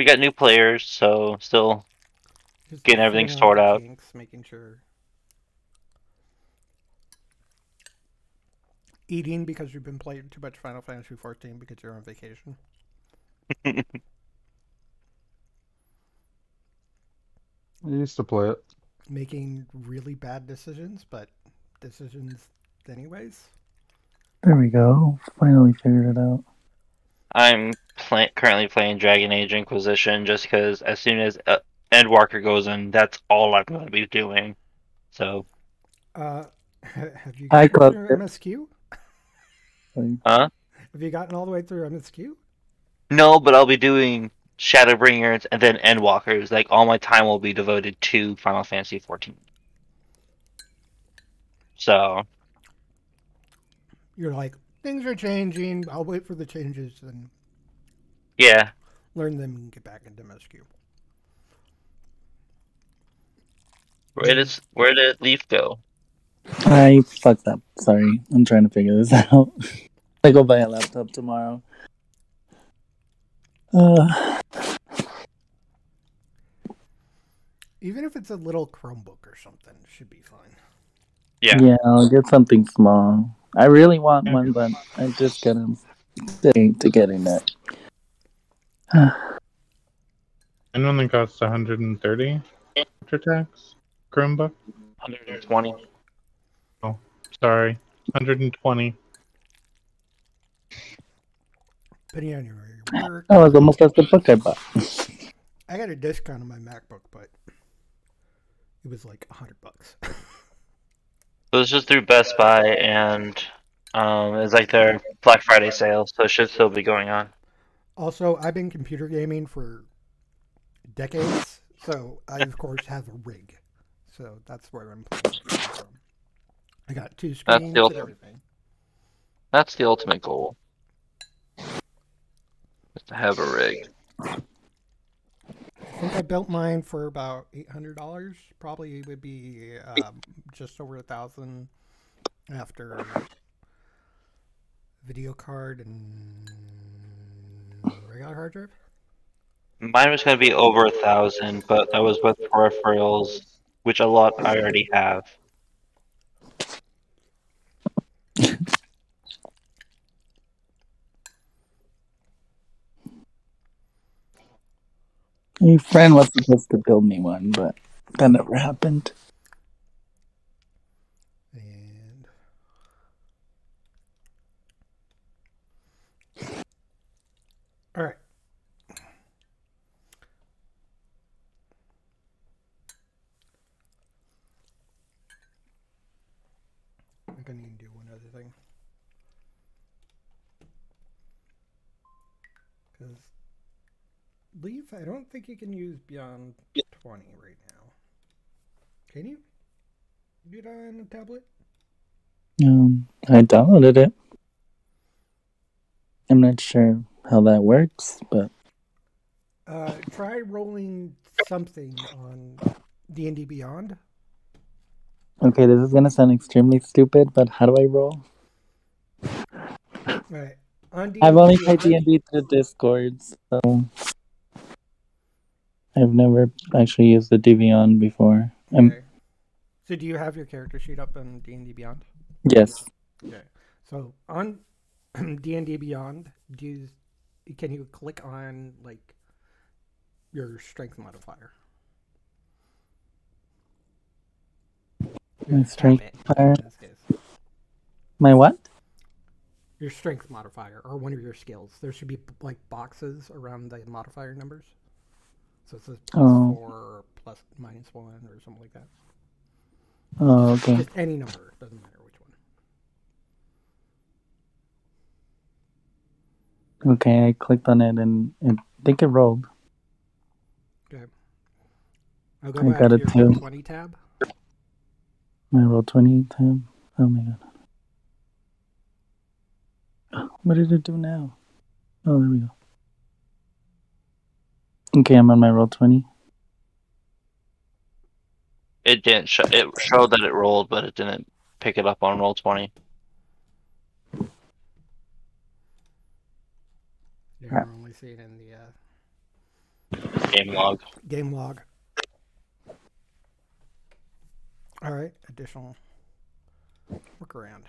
we got new players, so still Just Getting everything figuring sorted out. kinks, making sure. Eating because you've been playing too much Final Fantasy XIV because you're on vacation. I used to play it. Making really bad decisions, but decisions anyways. There we go. Finally figured it out. I'm play- currently playing Dragon Age Inquisition just because as soon as uh, Endwalker goes in, that's all I'm going to be doing. So, Uh, have you Hi, gotten Club. through MSQ? huh? Have you gotten all the way through MSQ? No, but I'll be doing Shadowbringers and then Endwalkers. Like all my time will be devoted to Final Fantasy 14. So, You're like, things are changing. I'll wait for the changes and yeah. learn them and get back into MSQ. Where did where did Leaf go? I fucked up. Sorry. I'm trying to figure this out. I go buy a laptop tomorrow. Uh, Even if it's a little Chromebook or something, it should be fine. Yeah. yeah, I'll get something small. I really want one, but I just gotta stay to getting that. It only costs 130 after tax. Chromebook. 120. Oh, Sorry, 120. Depending on your work. That was almost as the book I bought. I got a discount on my MacBook, but it was like hundred bucks. So it's just through Best Buy and um, it's like their Black Friday sale, so it should still be going on. also, I've been computer gaming for decades, so I of course have a rig. So that's where I'm playing from. I got two That's screens the and everything. That's the ultimate goal. Is to have a rig. I think I built mine for about eight hundred dollars. Probably would be um, just over a thousand after video card and regular hard drive. Mine was going to be over a thousand, but that was with peripherals, which a lot I already have. My friend was supposed to build me one, but that never happened. And all right. I think I need to do one other thing. Because leave, I don't think you can use beyond 20 right now. Can you? Do it on a tablet? Um, I downloaded it. I'm not sure how that works, but Uh, try rolling something on D and D Beyond. okay, this is gonna sound extremely stupid, but how do I roll? Right. On D I've only played D and D through Discord, so I've never actually used the Devion before. Um, Okay. So do you have your character sheet up on D and D Beyond? yes, Okay. So on D and D Beyond, do you, can you click on like your strength modifier? My strength modifier? in my what? Your strength modifier or one of your skills. There should be like boxes around the modifier numbers. So it says oh. plus Oh. four or plus minus one or something like that. Oh, okay. Just any number, doesn't matter which one. Okay, I clicked on it and I think it rolled. Okay. I'll go I got to it too. 20 tab. My roll twenty tab. Oh my god. What did it do now? Oh, there we go. Okay, I'm on my roll twenty. It didn't show. It showed that it rolled, but it didn't pick it up on roll twenty. Yeah, Right. I'm only seeing in the uh, Game log. Game log. All right, additional workaround.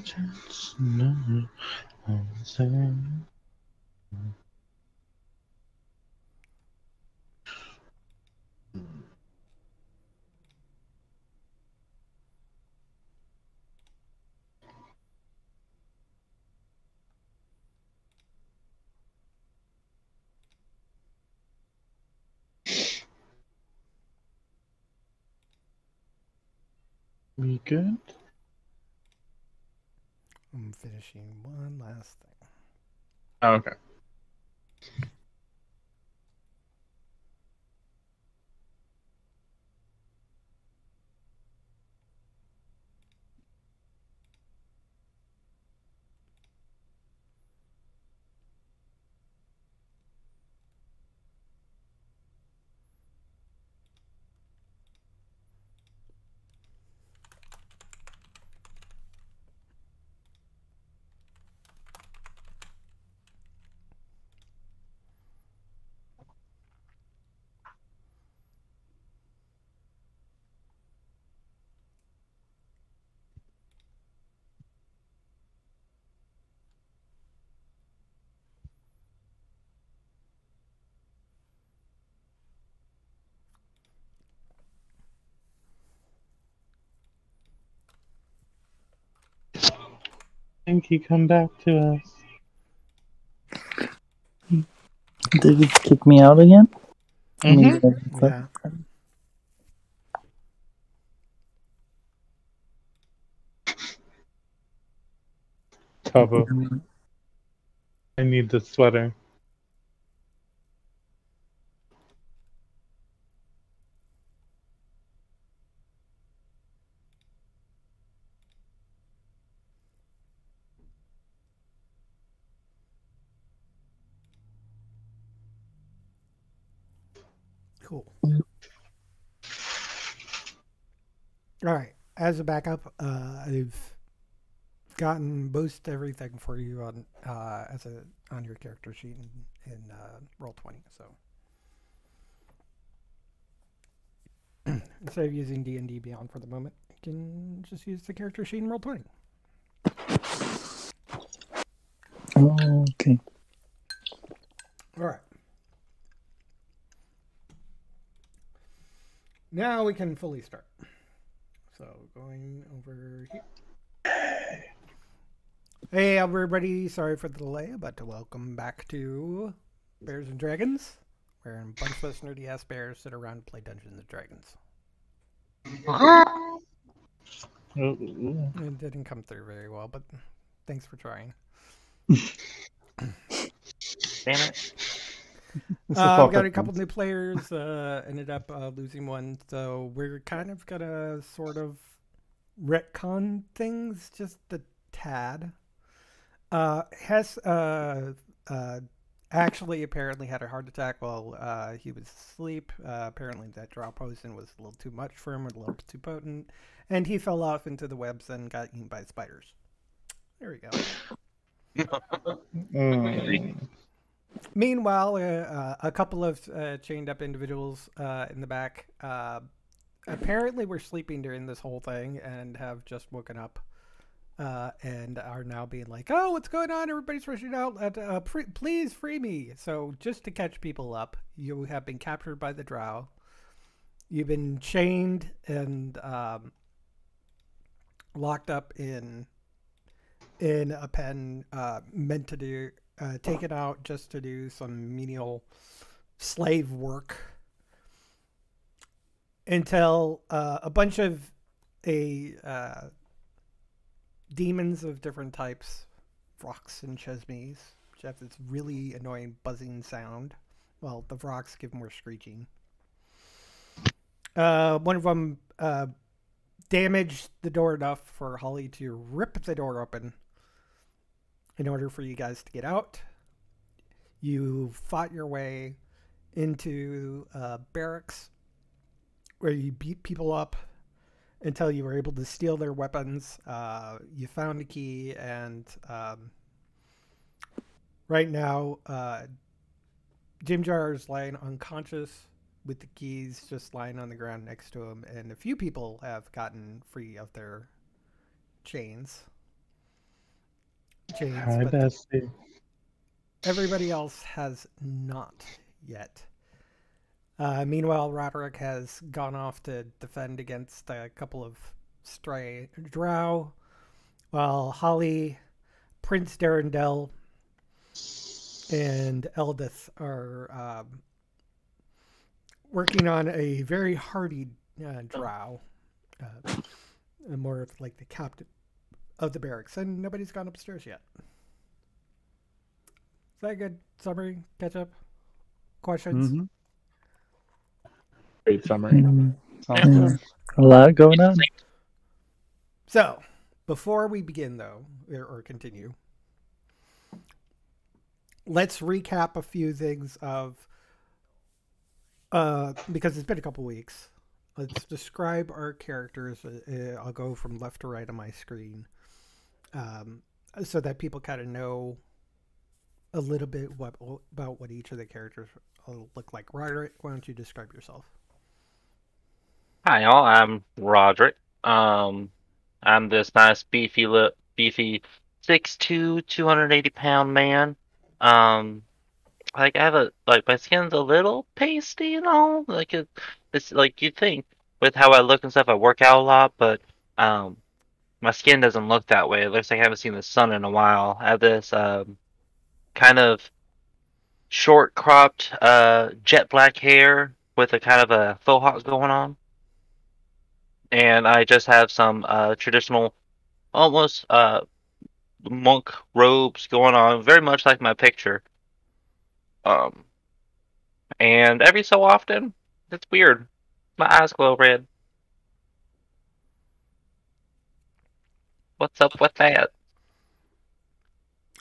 chance. No, on them. We good? I'm finishing one last thing. Oh, okay. Think he come back to us. Did he kick me out again? I mean, mm-hmm. Yeah. Tavo, mm-hmm. I need the sweater. Cool. All right. As a backup, uh, I've gotten most everything for you on uh, as a on your character sheet in, in uh, roll twenty. So instead of using D and D Beyond for the moment, you can just use the character sheet in roll twenty. Okay. All right. Now we can fully start. So going over here. Hey everybody, sorry for the delay, but welcome back to Bears and Dragons, where a bunch of us nerdy ass bears sit around and play Dungeons and Dragons. It didn't come through very well, but thanks for trying. Damn it. Uh, we got a couple new players. Uh, ended up uh, losing one, so we're kind of gonna sort of retcon things just a tad. Uh, Hess uh, uh, actually apparently had a heart attack while uh, he was asleep. Uh, apparently, that drow poison was a little too much for him, a little too potent, and he fell off into the webs and got eaten by spiders. There we go. Mm. Meanwhile, uh, a couple of uh, chained up individuals uh, in the back uh, apparently were sleeping during this whole thing and have just woken up uh, and are now being like, "Oh, what's going on? Everybody's rushing out! Uh, please free me!" So, just to catch people up, you have been captured by the Drow. You've been chained and um, locked up in in a pen uh, meant to do uh, it out just to do some menial slave work until uh, a bunch of a uh, demons of different types, Vrocks and Chasmes, which have this really annoying buzzing sound. Well, the Vrocks give more screeching. Uh, one of them uh, damaged the door enough for Holly to rip the door open in order for you guys to get out. You fought your way into uh, barracks where you beat people up until you were able to steal their weapons. Uh, you found a key, and um, right now, uh, Jimjar is lying unconscious with the keys just lying on the ground next to him, and a few people have gotten free of their chains chains, Hi, everybody else has not yet. Uh, meanwhile, Roderick has gone off to defend against a couple of stray drow, while Holly, Prince Derendil, and Eldeth are um, working on a very hardy uh, drow. Uh, more of like the captain of the barracks, and nobody's gone upstairs yet. Is that a good summary? Catch up? Questions? Mhm. Great summary. Mm, Sounds mm. good. A lot going on. So, before we begin, though, or, or continue, let's recap a few things of, uh, because it's been a couple weeks. Let's describe our characters. Uh, I'll go from left to right on my screen, um, so that people kind of know a little bit what about what each of the characters will look like. Roderick, why don't you describe yourself? Hi, y'all. I'm Roderick. Um, I'm this nice beefy, look, beefy, 6'2", 280 pound man. Um, like I have a like my skin's a little pasty and all. Like it, it's like you think with how I look and stuff. I work out a lot, but um, my skin doesn't look that way. It looks like I haven't seen the sun in a while. I have this um, kind of short cropped uh jet black hair with a kind of a faux hawk going on and I just have some uh, traditional, almost uh, monk robes going on, very much like my picture. Um, and every so often, it's weird. My eyes glow red. What's up with that?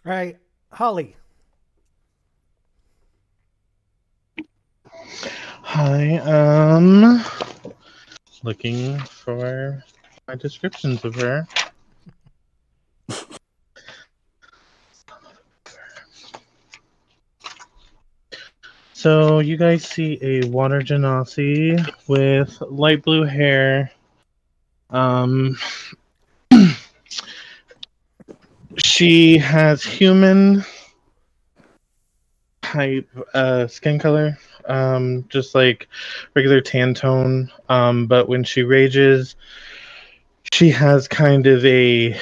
All right, Holly. Hi, um, looking for my descriptions of her. So you guys see a water genasi with light blue hair. Um, she has human type uh, skin color, um, just like regular tan tone. Um, but when she rages, she has kind of a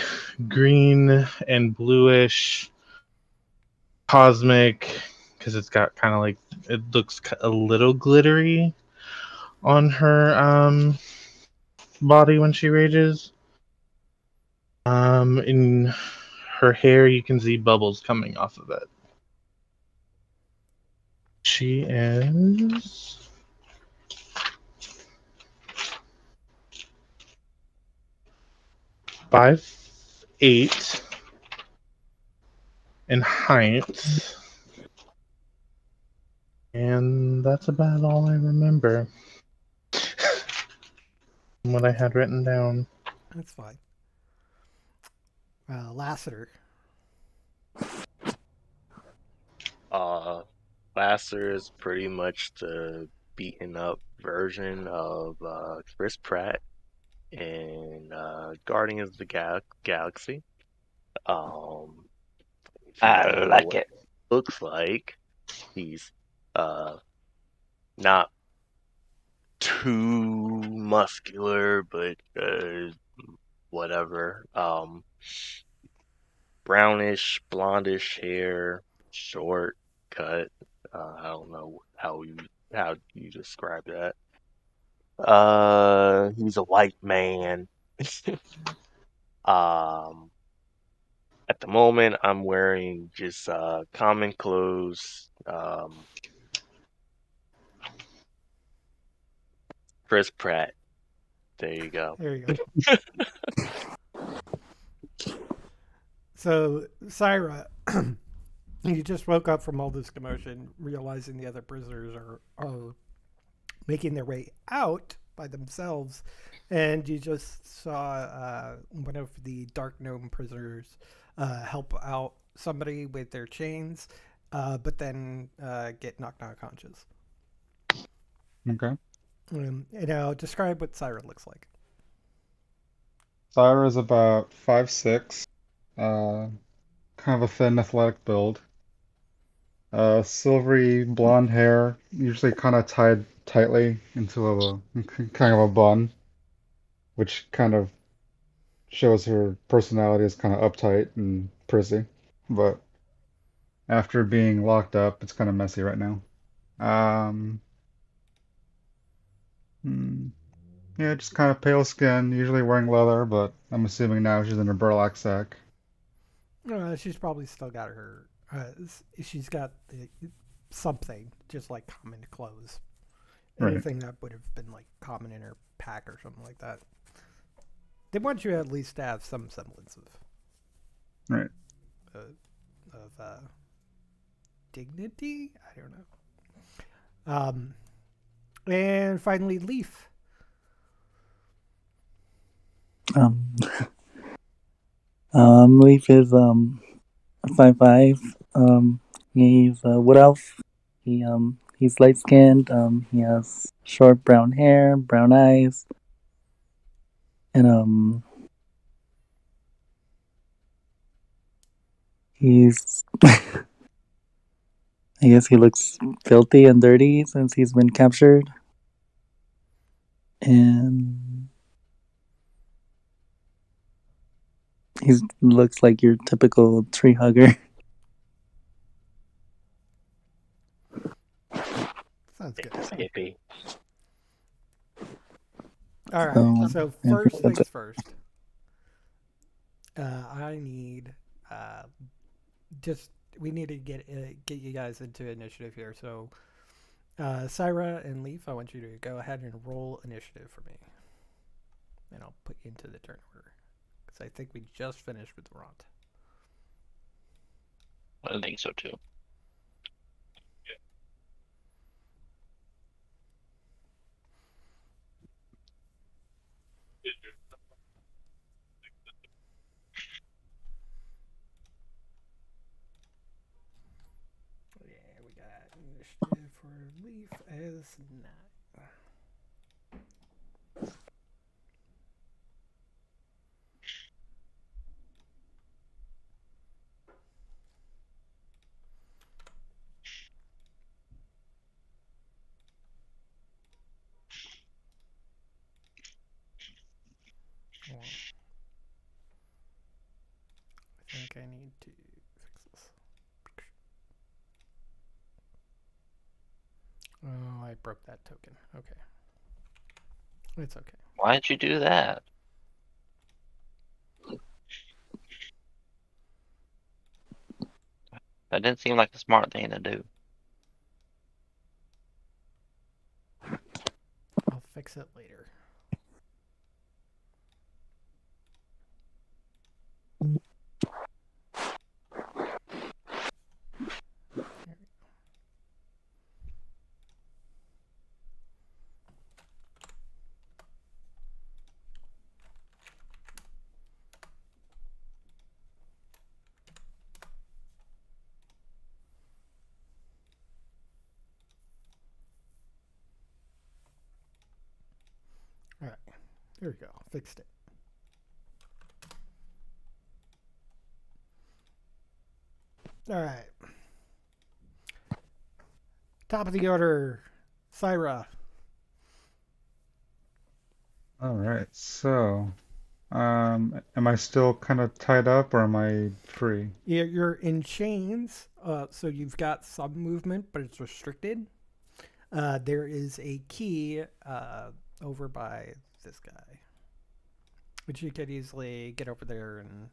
green and bluish cosmic because it's got kind of like it looks a little glittery on her um, body when she rages. Um, in her hair, you can see bubbles coming off of it. She is. Five, eight in height. And that's about all I remember. What I had written down. That's fine. Uh, Lassiter. Uh, Lasser is pretty much the beaten up version of uh, Chris Pratt in uh, Guardians of the Gal- Galaxy. Um, I like it. Looks like he's uh not too muscular, but uh, whatever. Um, brownish, blondish hair, short cut. Uh, I don't know how you how you describe that. Uh, he's a white man. um, at the moment, I'm wearing just uh common clothes. Um, Chris Pratt. There you go. There you go. so, Syra, you just woke up from all this commotion, realizing the other prisoners are, are making their way out by themselves, and you just saw uh, one of the Dark Gnome prisoners uh, help out somebody with their chains, uh, but then uh, get knocked out unconscious. Okay. Um, know, describe what Syra looks like. Syra is about five six, uh, kind of a thin, athletic build. Uh, silvery blonde hair, usually kind of tied tightly into a kind of a bun, which kind of shows her personality is kind of uptight and prissy. But after being locked up, it's kind of messy right now. Um, hmm. Yeah, just kind of pale skin, usually wearing leather, but I'm assuming now she's in a burlap sack. Uh, she's probably still got her. Uh, she's got the, something, just like common clothes. Right. Anything that would have been like common in her pack or something like that. They want you at least to have some semblance of. Right. Uh, of uh, dignity. I don't know. Um, and finally, Leaf. Um, um, Leaf is um five five. Um, he's a wood elf. He um he's light skinned. Um, he has short brown hair, brown eyes, and um he's. I guess he looks filthy and dirty since he's been captured. And he looks like your typical tree hugger. Sounds good. Hippie. All right. So, So first that's things first. Uh, I need uh, just we need to get uh, get you guys into initiative here. So, uh, Syra and Leaf, I want you to go ahead and roll initiative for me, and I'll put you into the turn order because I think we just finished with Ront. I think so too. Yeah, we got initiative for Leaf as nine. Hold on. I think I need to fix this. Oh, I broke that token. Okay. It's okay. Why'd you do that? That didn't seem like a smart thing to do. I'll fix it later. All right. There we go. Fixed it. All right. Top of the order, Syra. All right, so, um, am I still kind of tied up or am I free? You're you're in chains, uh, so you've got some movement, but it's restricted. Uh, there is a key uh, over by this guy, which you could easily get over there and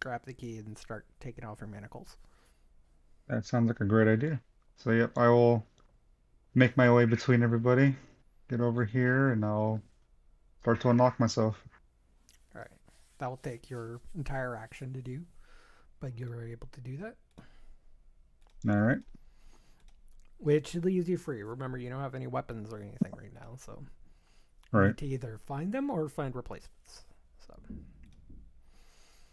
grab the key and start taking off your manacles. That sounds like a great idea. So, yep, I will make my way between everybody, get over here, and I'll start to unlock myself. All right, that will take your entire action to do, but you were able to do that, All right. which leaves you free. Remember, you don't have any weapons or anything right now, so you Right. to either find them or find replacements. So.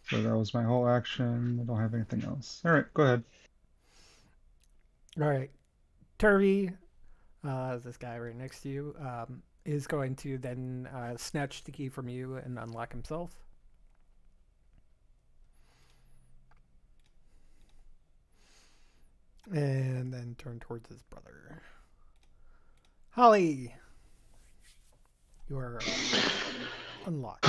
So that was my whole action. I don't have anything else. All right, go ahead. All right. Turvy, uh, this guy right next to you, um, is going to then uh, snatch the key from you and unlock himself. And then turn towards his brother. Holly, you are uh, unlocked.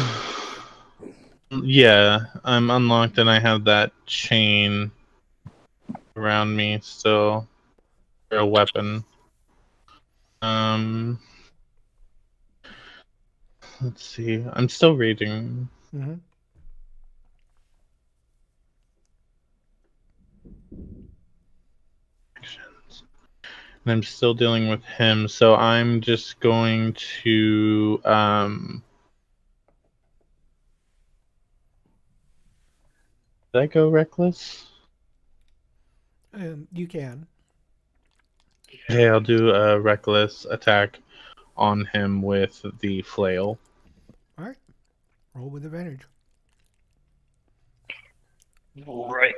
Yeah, I'm unlocked and I have that chain around me still for a weapon. Um let's see. I'm still raging. Mm-hmm. And I'm still dealing with him, so I'm just going to um Did I go reckless? Um, you can. Okay, I'll do a reckless attack on him with the flail. All right. Roll with advantage. Right.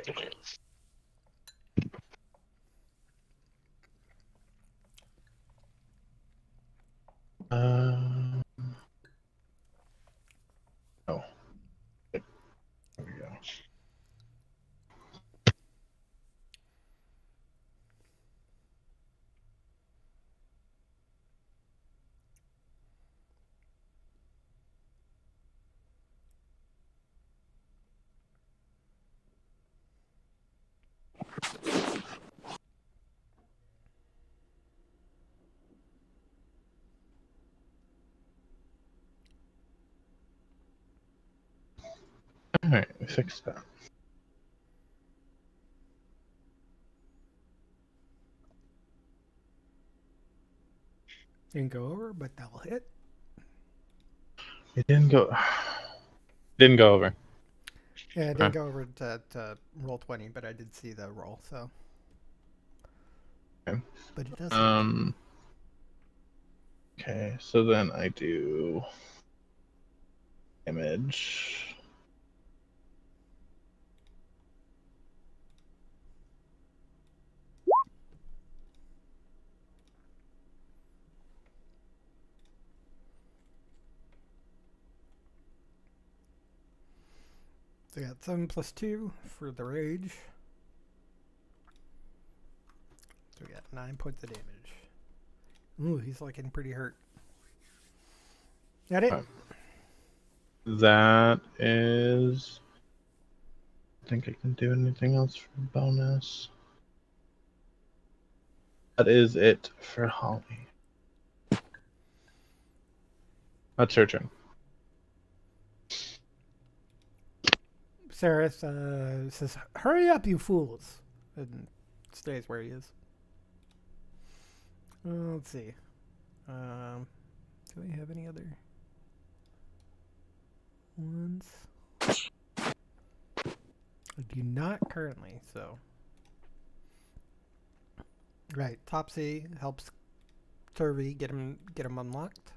Um, oh. There we go. Fixed that. Didn't go over, but that'll hit. It didn't go. Didn't go over. Yeah, I didn't Okay. go over to, to roll 20, but I did see the roll, so. Okay. But it does. hit. Um. Okay, so then I do damage. We got 7 plus 2 for the rage. So we got 9 points of damage. Ooh, he's looking pretty hurt. That it? That is. I think I can do anything else for bonus. That is it for Holly. That's her turn. Sarith uh, says, Hurry up, you fools! And stays where he is. Uh, let's see. Um, do we have any other ones? I do not currently, so. Right, Topsy helps Turvy get him get him unlocked.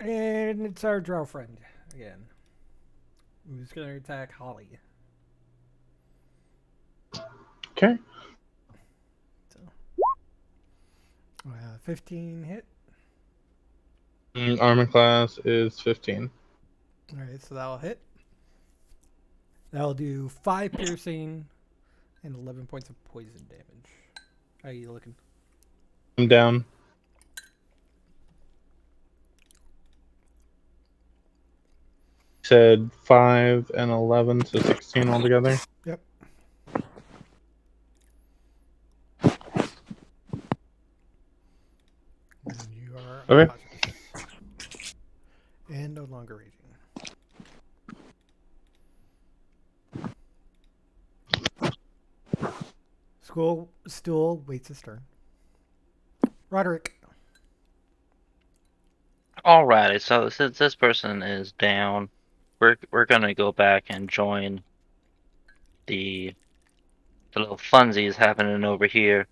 And it's our girlfriend again. Who's gonna attack Holly? Okay. So, uh, fifteen hit. Mm, armor class is 15. All right, so that'll hit. That'll do five piercing and eleven points of poison damage. How are you looking? I'm down. Said 5 and 11, so 16 altogether. Yep. And you are Okay. unconscious. And no longer raging. School stool waits his turn. Roderick. All right, so since this person is down, we're we're gonna go back and join the the little funsies happening over here.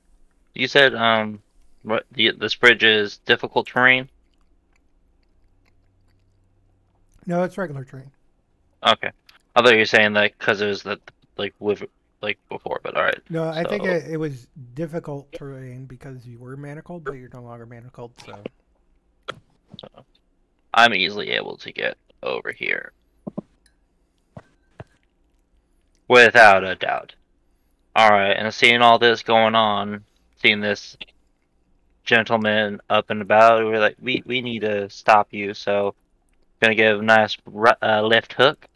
You said um what the this bridge is difficult terrain? No, it's regular terrain. Okay. I thought you were saying that because it was that like with like before, but alright. No, I think it, it was difficult terrain because you were manacled, but you're no longer manacled, so. I'm easily able to get over here. Without a doubt. Alright, and seeing all this going on, seeing this gentleman up and about, we're like, we, we need to stop you, so gonna give a nice uh, left hook.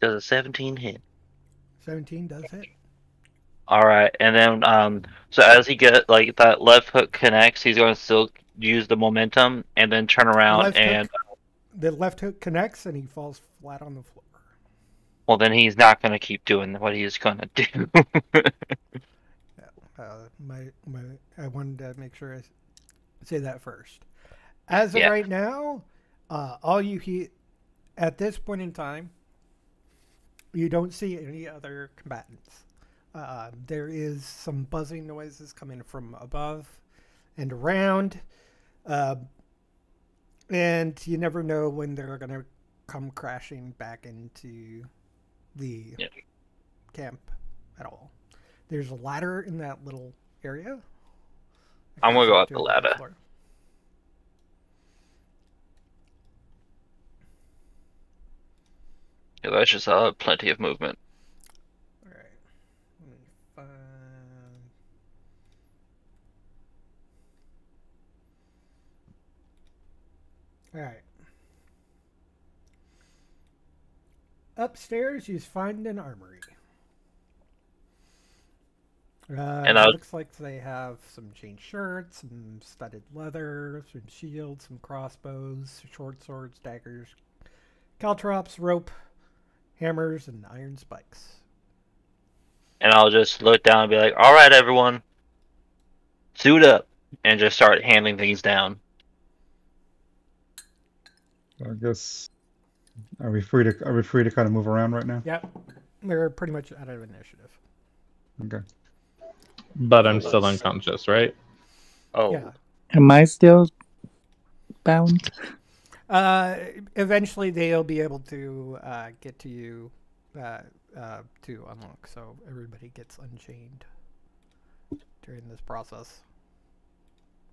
Does a 17 hit? 17 does hit. All right, and then um, so as he get like that left hook connects, he's going to still use the momentum and then turn around Left and hook, the left hook connects and he falls flat on the floor. well, then he's not going to keep doing what he's going to do. Uh, my, my, I wanted to make sure I say that first. As of Yeah. right now, uh, all you hear at this point in time, you don't see any other combatants. Uh, there is some buzzing noises coming from above and around, uh, and you never know when they're going to come crashing back into the Yeah. camp at all. There's a ladder in that little area. I'm gonna go up the ladder. floor. Yeah, that's just uh, plenty of movement. All right. Let me find. All right. Upstairs, you find an armory. Uh, And it I- looks like they have some chain shirts, some studded leather, some shields, some crossbows, short swords, daggers, caltrops, rope, hammers, and iron spikes. And I'll just look down and be like, "All right, everyone, suit up," and just start handing things down. I guess. Are we free to Are we free to kind of move around right now? Yep. We're pretty much out of initiative. Okay. But I'm still unconscious, right? Oh, Yeah. Am I still bound? Uh, eventually, they'll be able to uh, get to you uh, uh, to unlock, so everybody gets unchained during this process.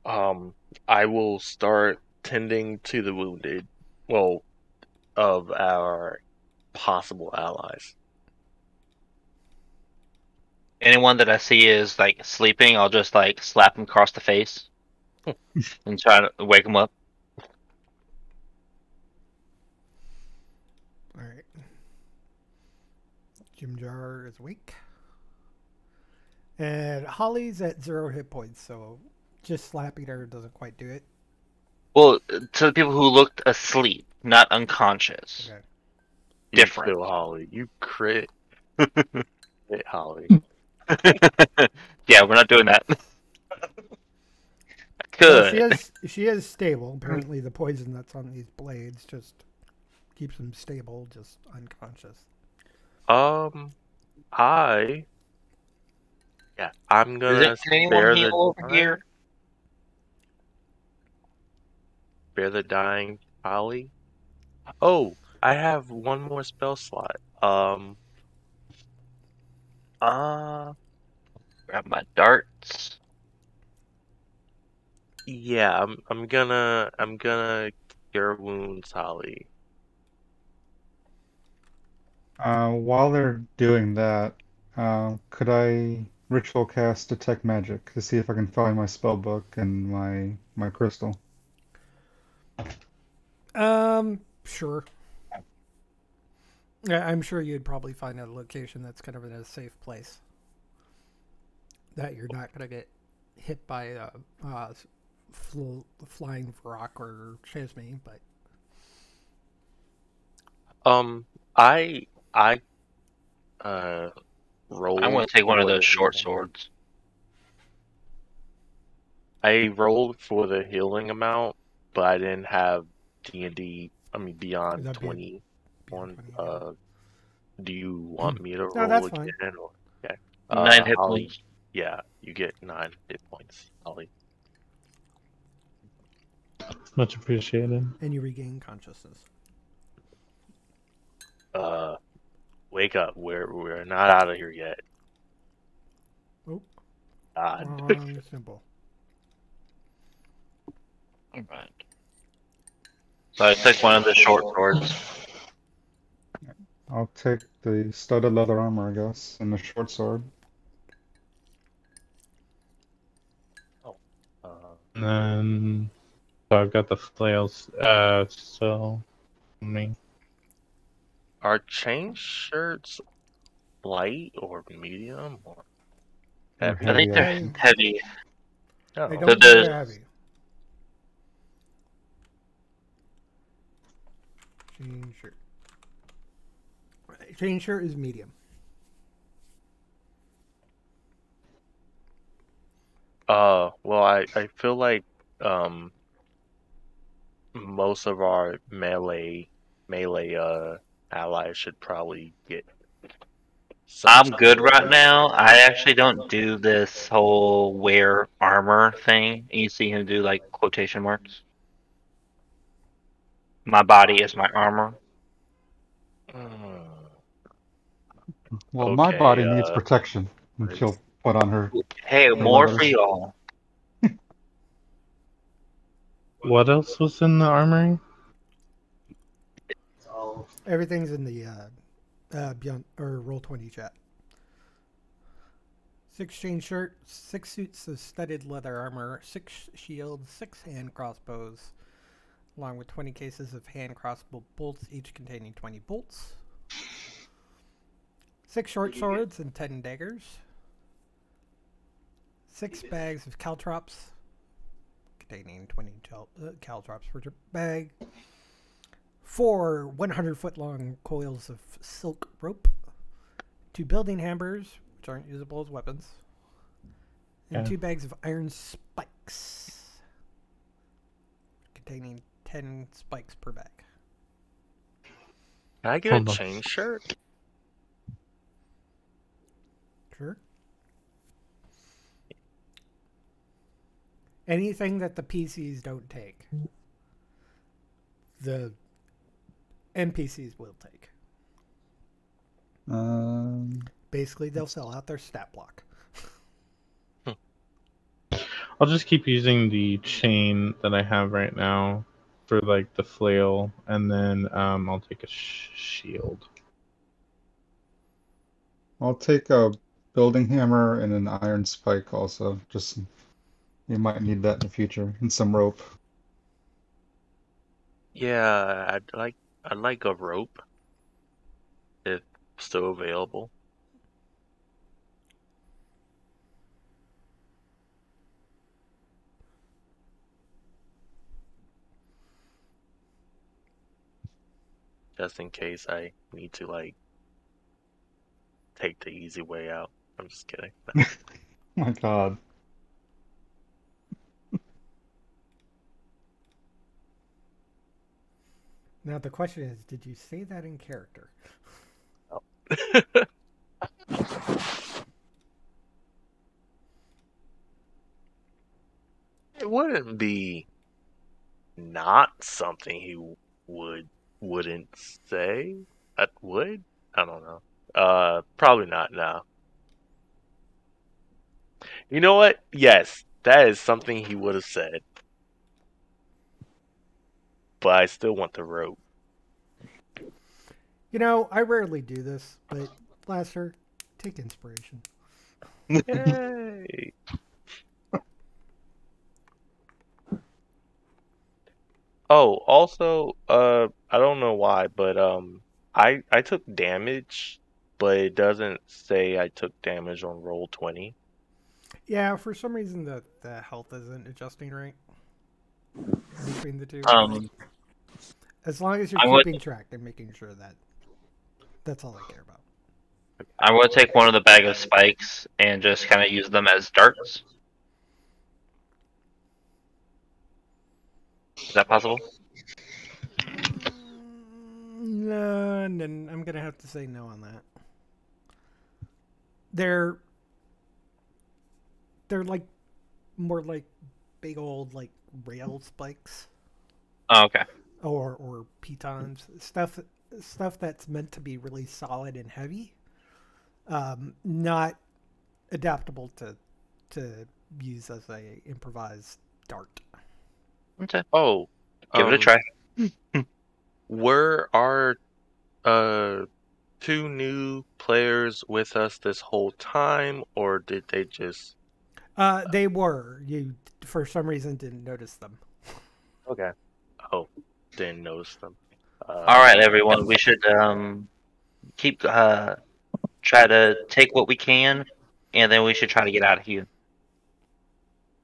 um, I will start tending to the wounded. Well, of our possible allies. Anyone that I see is like sleeping, I'll just like slap him across the face and try to wake him up. All right. Jimjar is weak. And Holly's at zero hit points, so just slapping her doesn't quite do it. Well, to the people who looked asleep, not unconscious. Okay. You Different. kill Holly. You crit. Hit Holly. yeah, we're not doing that. I Well, she is she is stable. Apparently, the poison that's on these blades just keeps them stable, just unconscious. Um, I. Yeah, I'm gonna it, can anyone spare heal the over here? Spare the dying Holly. Oh, I have one more spell slot. Um, uh, Grab my darts. yeah, I'm I'm gonna I'm gonna cure wounds, Holly. Uh, while they're doing that, uh, could I ritual cast detect magic to see if I can find my spell book and my my crystal? Um, sure. Yeah, I'm sure you'd probably find a location that's kind of in a safe place. That you're not gonna get hit by a uh, fl- flying rock or chasme, but Um, I I uh roll. I'm going to take one of those short swords. I rolled for the healing amount, but I didn't have D and D. I mean, beyond That'd twenty. beyond One. 20, yeah. Uh, do you want me to roll No, that's fine. again? Or, okay. Nine Uh, hit Holly, points. Yeah, you get nine hit points, Holly. Much appreciated. and you regain consciousness. Uh, wake up. We're we're not out of here yet. Oh. God. Wrong symbol. Alright. So I take one of the short swords. I'll take the studded leather armor, I guess, and the short sword. Uh, And then, so I've got the flails. Uh, so, let me. are chain shirts light or medium or They're heavy? I think they're Heavy. heavy. Oh, They don't think the- they're heavy. Chain shirt. Chain shirt is medium. Uh, well, I, I feel like um most of our melee melee uh allies should probably get. some I'm good right now. I actually don't do this whole wear armor thing. You see him do like quotation marks. My body is my armor. Mm. Well, my Okay, body needs uh, protection, and she'll put on her. Hey, Hey, more brothers. for y'all. What else was in the armory? Everything's in the uh, uh, beyond or roll twenty chat. Six chain shirt, six suits of studded leather armor, six shields, six hand crossbows, along with twenty cases of hand crossbow bolts, each containing twenty bolts. Six short swords and ten daggers. Six bags of caltrops, containing twenty uh, caltrops per bag four 100 foot long coils of silk rope, two building hammers, which aren't usable as weapons, and Yeah. two bags of iron spikes, containing 10 spikes per back. Can I get Hold a on. chain shirt? Sure. Anything that the PCs don't take, the NPCs will take. Um, Basically, they'll sell out their stat block. I'll just keep using the chain that I have right now for like the flail, and then um, I'll take a sh- shield. I'll take a building hammer and an iron spike also. Just you might need that in the future, and some rope. Yeah, I'd like I'd like a rope if still available. Just in case I need to like take the easy way out. I'm just kidding. Oh my God. Now, the question is did you say that in character? Oh. It wouldn't be not something he would wouldn't say. I would. I don't know. Uh, probably not. No. You know what? Yes, that is something he would have said. But I still want the rope. You know, I rarely do this, but Blaster, take inspiration. Yay! Oh, also, uh, I don't know why, but um, I I took damage, but it doesn't say I took damage on roll twenty. Yeah, for some reason the, the health isn't adjusting right between the two. Um, as long as you're I would- keeping track and making sure that that's all I care about. I'm going to take one of the bag of spikes and just kind of use them as darts. Is that possible? No, and then I'm gonna have to say no on that. They're they're like more like big old like rail spikes Oh, okay. or or pitons stuff stuff that's meant to be really solid and heavy, um, not adaptable to to use as a improvised dart. Okay. Oh, Give it a um, try. Were our uh two new players with us this whole time, or did they just? Uh, they were you for some reason didn't notice them. Okay. Oh, didn't notice them. Uh, All right, everyone. We should um keep uh try to take what we can, and then we should try to get out of here.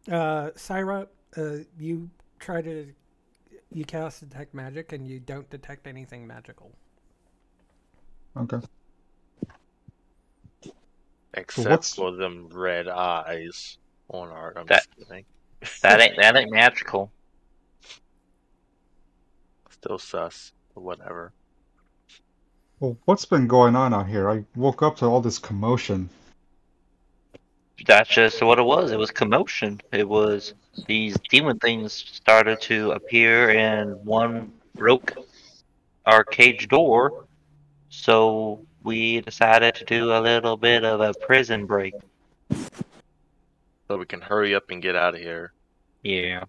Uh, Syra, uh, you try to you cast detect magic and you don't detect anything magical. Okay. Except what's- for them red eyes on our. I'm That- just kidding. That ain't that ain't magical. Still sus. But whatever. Well, what's been going on out here? I woke up to all this commotion. That's just what it was. It was commotion. It was these demon things started to appear, and one broke our cage door. So we decided to do a little bit of a prison break. So we can hurry up and get out of here. Yeah.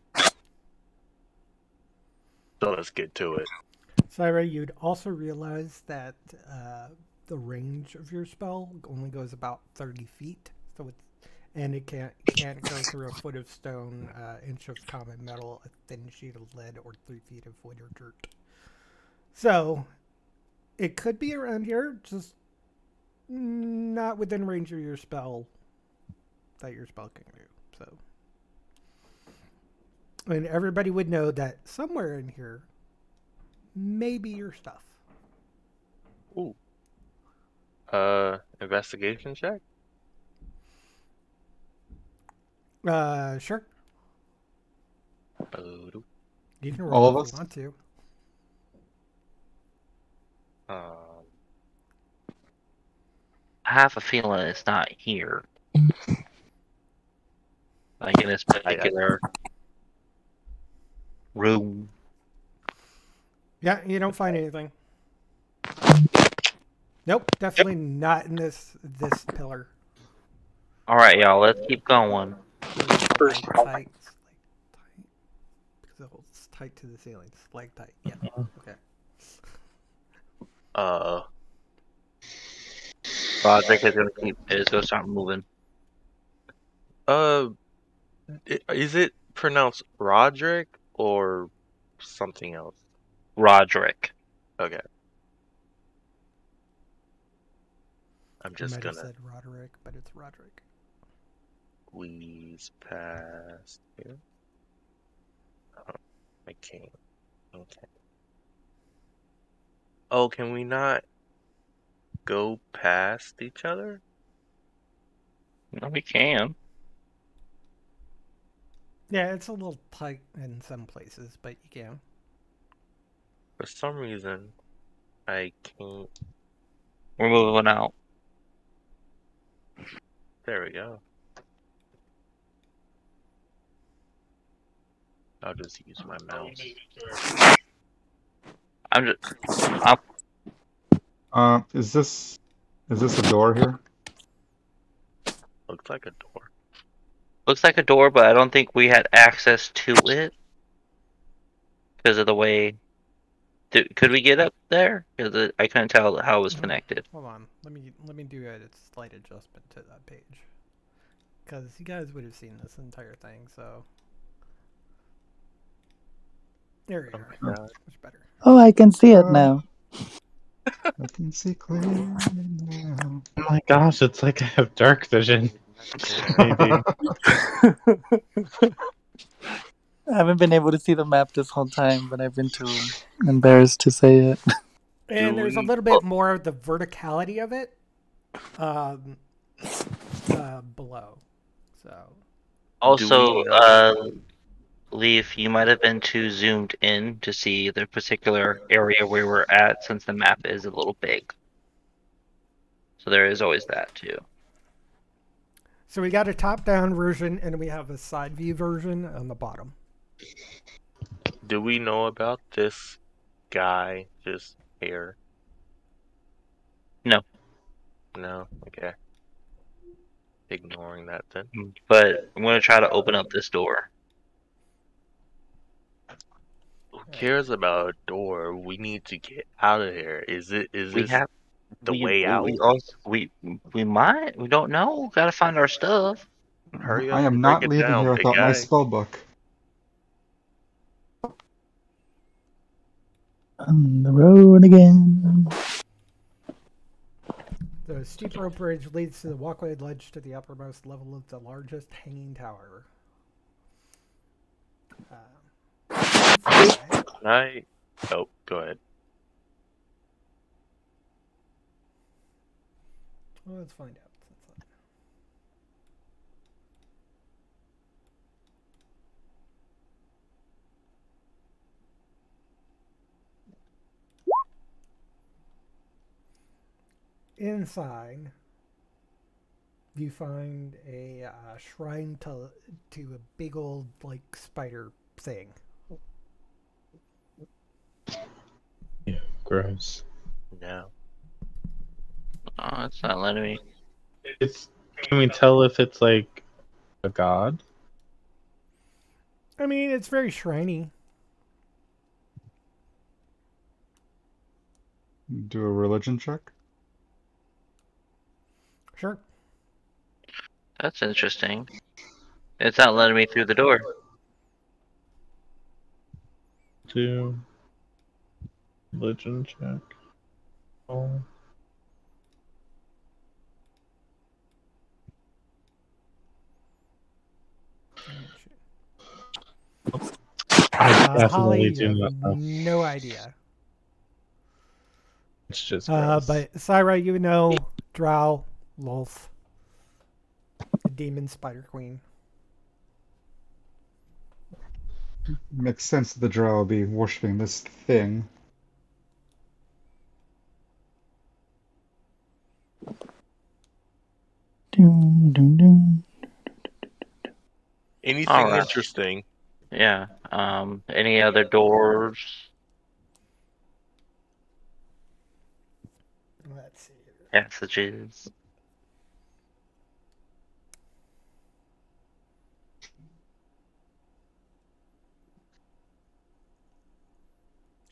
So let's get to it. Syra, you'd also realize that uh, the range of your spell only goes about thirty feet, so it's and it can't can't go through a foot of stone, uh, inch of common metal, a thin sheet of lead, or three feet of wood or dirt. So it could be around here, just not within range of your spell that your spell can do. So, and everybody would know that somewhere in here maybe your stuff. Ooh. Uh, investigation check. Uh, sure. You can roll All roll of if us? you want to. Um, I have a feeling it's not here. Like in this particular room. Yeah, you don't find anything. Nope, definitely not in this this pillar. All right, y'all. Let's keep going. Tight, tight, because it holds tight to the ceiling. Leg tight. Yeah. Okay. uh, Roderick is gonna keep. Is gonna start moving. uh, is it pronounced Roderick or something else? Roderick. Okay. I'm I just might gonna said Roderick, but it's Roderick. Squeeze past here. Oh, I can't. Okay. Oh, can we not go past each other? No, we can. Yeah, it's a little tight in some places, but you can. For some reason, I can't. We're moving out. There we go. I'll just use my mouse. I'm just. I'm, Uh, is this is this a door here? Looks like a door. looks like a door, but I don't think we had access to it because of the way. Did, could we get up there? Because I couldn't tell how it was connected. Hold on. Let me let me do a slight adjustment to that page. Because you guys would have seen this entire thing, so. There we Oh are. my god. Much better. Oh, I can see it now. I can see clearly now. Oh my gosh, it's like I have dark vision. Maybe. I haven't been able to see the map this whole time, but I've been too embarrassed to say it. And there's a little bit more of the verticality of it um, uh, below. So, Also, we- uh, Leaf, you might have been too zoomed in to see the particular area where we're at, since the map is a little big. So there is always that too. so we got a top-down version, and we have a side view version on the bottom. Do we know about this guy just here? No. No? Okay. Ignoring that then. But I'm gonna try to open up this door. Who cares about a door? We need to get out of here. Is it is We this have the we, way out? We also we we might we don't know. Gotta find our stuff. Hurry up I am not leaving down, here big without my spell book. On the road again. The steep rope bridge leads to the walkway ledge to the uppermost level of the largest hanging tower. Uh, I. Oh, go ahead. well, let's find out. Inside, you find a uh, shrine to to a big old like spider thing. Gross. No. Oh, it's not letting me. It's. Can we tell if it's like a god? I mean, it's very shriny. Do a religion check. Sure. That's interesting. It's not letting me through the door. Do religion check. Oh. I Uh, Holly, do not have no idea. It's just Uh, but Syra, you know Drow, Lolth, the demon spider queen. Makes sense that the drow will be worshipping this thing. Anything Alright. interesting? Yeah. Um. Any other doors? Let's see. here. Passages?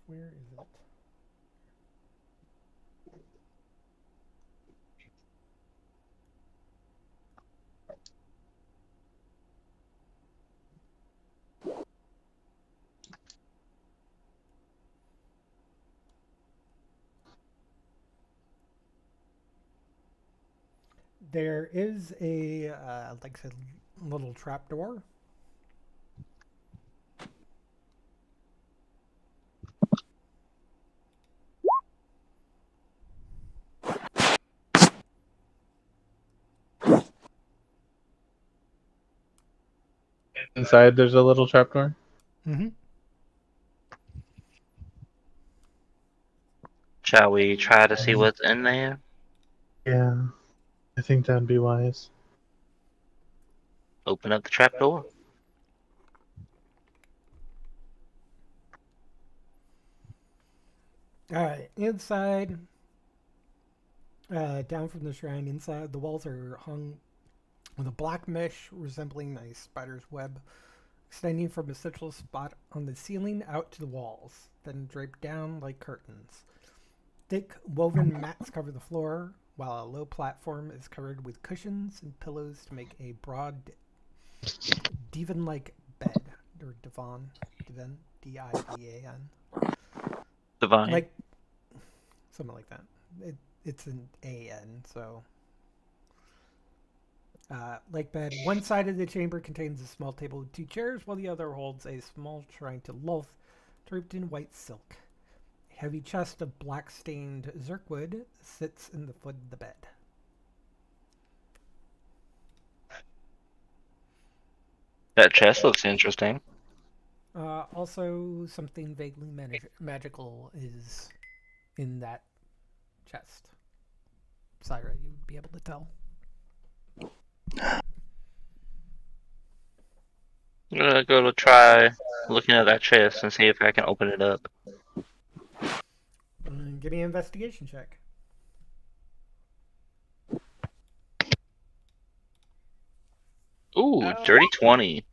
Where There is a uh, like I said, little trapdoor. Inside, there's a little trapdoor. Mm-hmm. Shall we try to see what's in there? Yeah, I think that'd be wise. Open up the trap door. All right, inside, uh, down from the shrine, inside the walls are hung with a black mesh resembling a spider's web, extending from a central spot on the ceiling out to the walls, then draped down like curtains. Thick woven mats cover the floor, while a low platform is covered with cushions and pillows to make a broad divan-like bed, or divan, divan, D-I-V-A-N Divine. like something like that. It, it's an AN, so. Uh, like bed, one side of the chamber contains a small table with two chairs, while the other holds a small shrine to Lolth, draped in white silk. Heavy chest of black stained zurkhwood sits in the foot of the bed. that chest looks interesting. Uh, also, something vaguely manag- magical is in that chest. Syra, you would be able to tell. I'm gonna go to try looking at that chest and see if I can open it up. Give me an investigation check. Ooh, dirty twenty.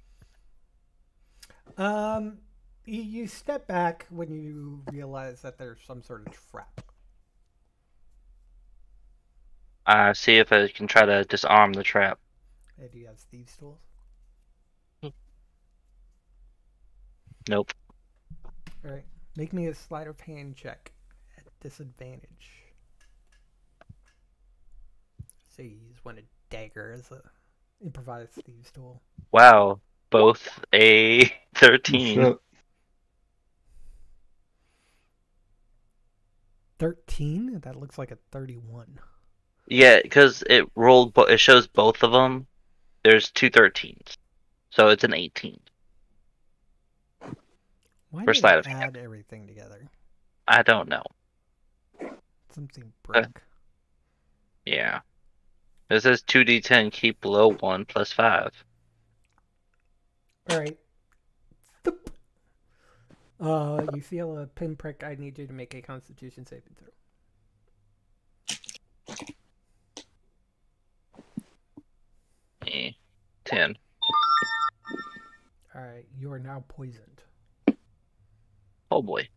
Um, you, you step back when you realize that there's some sort of trap. I see if I can try to disarm the trap. Hey, do you have thieves' tools? Nope. All right, make me a sleight of hand check at disadvantage. So you use one a dagger as a improvised thieves tool. Wow, both a 13. Thirteen? That looks like a thirty-one. Yeah, because it rolled. It shows both of them. There's two 13s, so it's an 18. Why For did sleight it of hand. add everything together? I don't know. Something broke. Yeah, it says 2d10 keep below one plus five. All right. Uh, you feel a pinprick. I need you to make a Constitution saving throw. Eh, Ten. All right, you are now poisoned. Oh boy.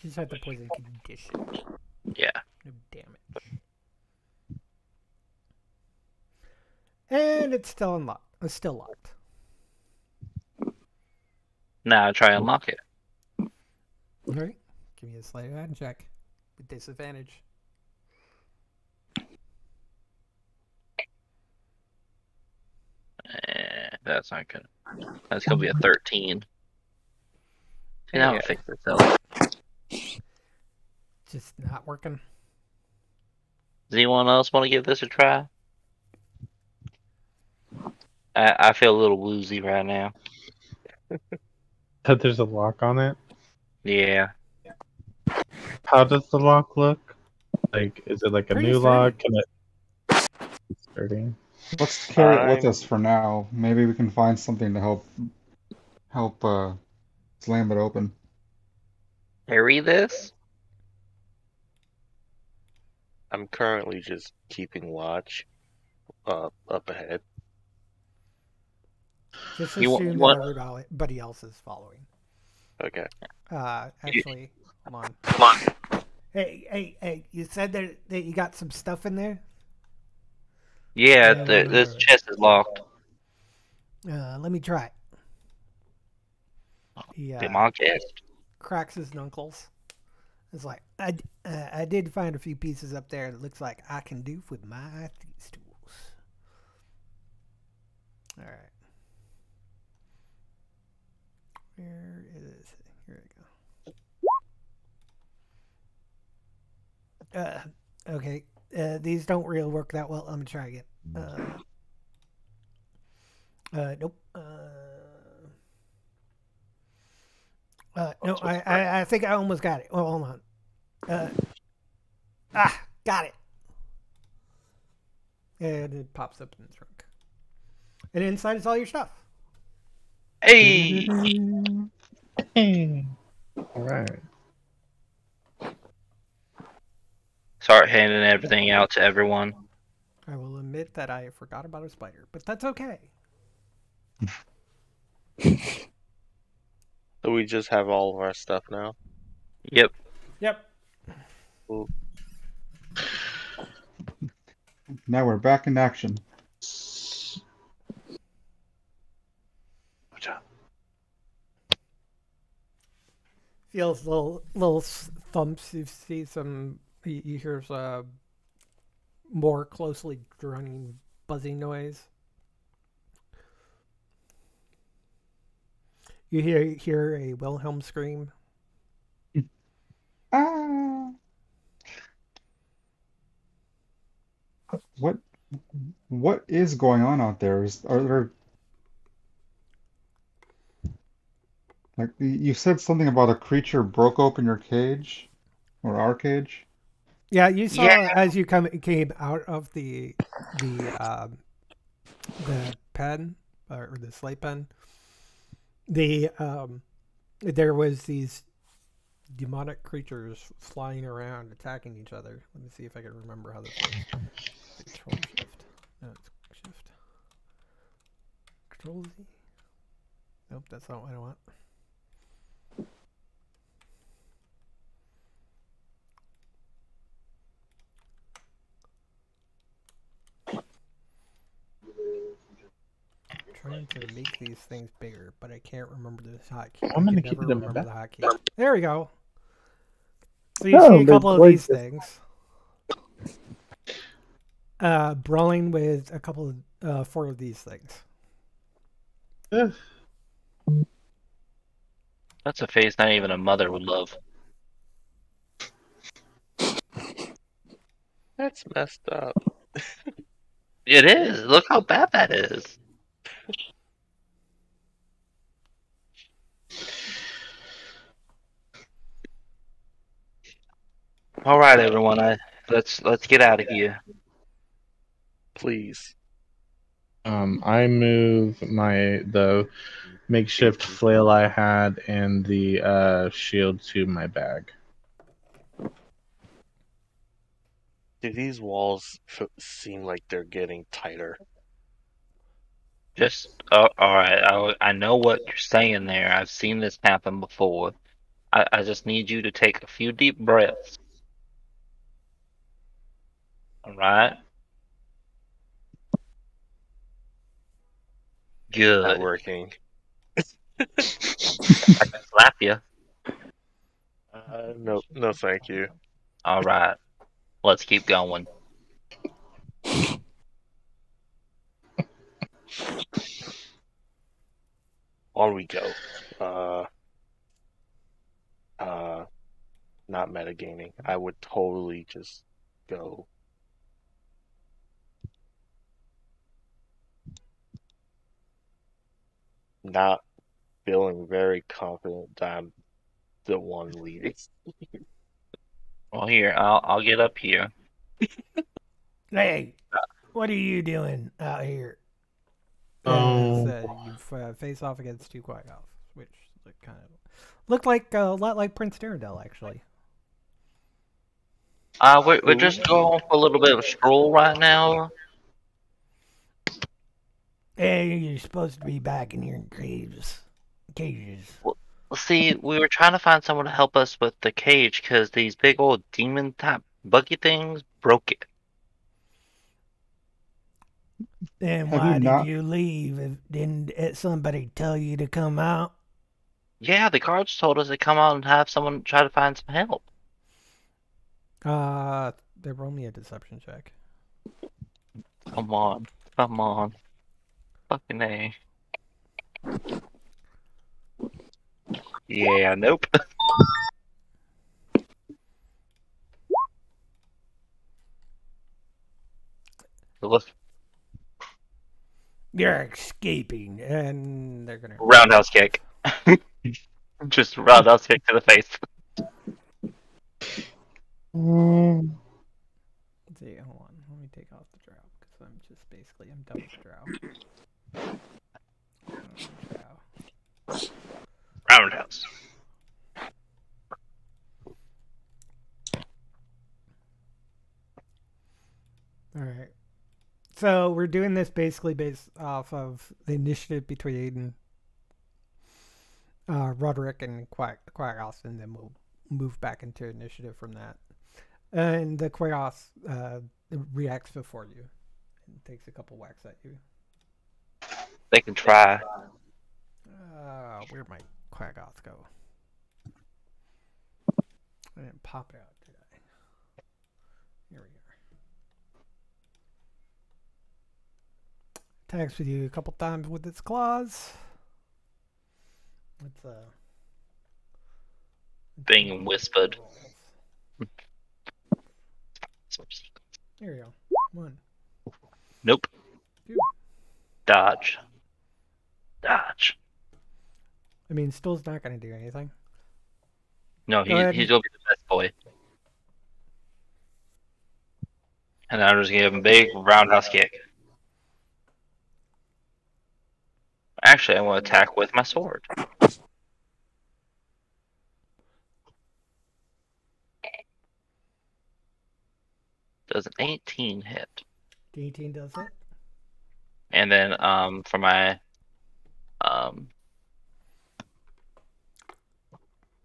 Just had the poison condition. Yeah. No damage. And it's still unlocked. It's still locked. Now try unlock it. All right. Give me a sleight of hand check with disadvantage. Eh, that's not good. That's gonna be a 13. See, now Yeah. I'll fix this out. Just not working. Does anyone else want to give this a try? I, I feel a little woozy right now. That there's a lock on it. Yeah. How does the lock look? Like, is it like a Pretty new sturdy. lock? Can it? Sturdy. Let's carry it with us for now. Maybe we can find something to help help uh slam it open. Carry this? I'm currently just keeping watch uh, up ahead. Just You want- assume you want- everybody else is following. Okay. Uh, actually, come on. Come on. Hey, hey, hey! You said that that you got some stuff in there. Yeah, Yeah, the, this chest is locked. Uh, let me try. it. He uh, my guest. cracks his knuckles. It's like I, uh, I did find a few pieces up there. that looks like I can do with my thieves tools. All right. Where is it? Here we go. Uh, okay. Uh, these don't really work that well. Let me try again. Uh, uh, nope. Uh, uh, no, I, I, I think I almost got it. Oh, hold on. Uh, ah, got it. And it pops up in the trunk. And inside is all your stuff. Hey! Hey. All right. Start handing everything out to everyone. I will admit that I forgot about a spider, but that's okay. So we just have all of our stuff now. Yep. Yep. Now we're back in action. Good job. Feels little little thumps. You see some. You, you hear a more closely droning buzzing noise. You hear hear a Wilhelm scream. Ah. What what is going on out there? Is, are there like you said something about a creature broke open your cage or our cage? Yeah, you saw Yeah. as you come came out of the the um, the pen or the slate pen. The um, there was these demonic creatures flying around attacking each other. Let me see if I can remember how this works. Control shift. No, it's shift. Control Z. Nope, that's not what I want. Trying to make these things bigger, but I can't remember the hotkey. I'm gonna keep never it in my remember the hotkey. There we go. So you Oh, see a couple of these things. uh, brawling with a couple of uh, four of these things. Ugh. That's a face not even a mother would love. That's messed up. It is. Look how bad that is. All right, everyone. I let's let's get out of here. Please. Um, I move my the makeshift flail I had and the uh, shield to my bag. Do these walls f- seem like they're getting tighter? Just uh, all right. I I know what you're saying there. I've seen this happen before. I I just need you to take a few deep breaths. All right. Not Good. working. I can slap you. Uh, no, no, thank you. All right. Let's keep going. On we go. Uh, uh, not metagaming. I would totally just go. Not feeling very confident that I'm the one leading. Well, here I'll I'll get up here. Hey, what are you doing out here? Oh. Uh, you uh, face off against two quiet elves, which look kind of look like uh, a lot like Prince Derendil, actually. Uh, we're we're just going for a little bit of a stroll right now. Hey, you're supposed to be back in your cages. Cages. See, we were trying to find someone to help us with the cage because these big old demon type buggy things broke it. Then Have why you did not- you leave? If, didn't uh, somebody tell you to come out? Yeah, the guards told us to come out and have someone try to find some help. Uh, they roll me a deception check. Come on, come on, fucking a. Yeah, nope. You're escaping, and they're gonna. roundhouse kick. Just roundhouse kick to the face. Mm, Let's see, hold on. Let me take off the drow because I'm just basically I'm done with drow. Roundhouse. All right. So we're doing this basically based off of the initiative between uh, Roderick and Quack Quaggoth, and then we'll move back into initiative from that. And the Quaggoth uh, reacts before you and takes a couple whacks at you. They can try. Uh, where'd my Quaggoth go? I didn't pop it out, did I? Here we are. Attacks with you a couple times with its claws. Let's uh. Being whispered. There you go. One. Nope. Two. Dodge. Dodge. I mean, Stool's not gonna do anything. No, he, Go he's gonna be the best boy. And I'm just gonna give him a big roundhouse kick. Actually, I want to attack with my sword. Does an 18 hit? The 18 does it. And then um for my um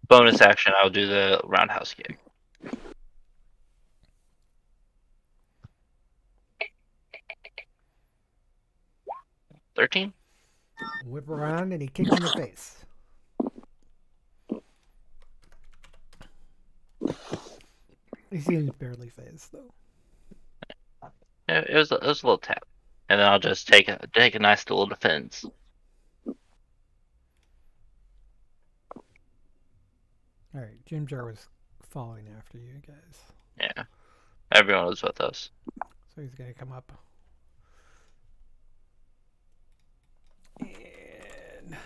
bonus action, I'll do the roundhouse kick. Thirteen. Whip around and he kicks in the face. He seems barely phased though. It, was it was a little tap, and then I'll just take a take a nice little defense. All right, Jimjar was following after you guys, Yeah, everyone was with us. so he's gonna come up. And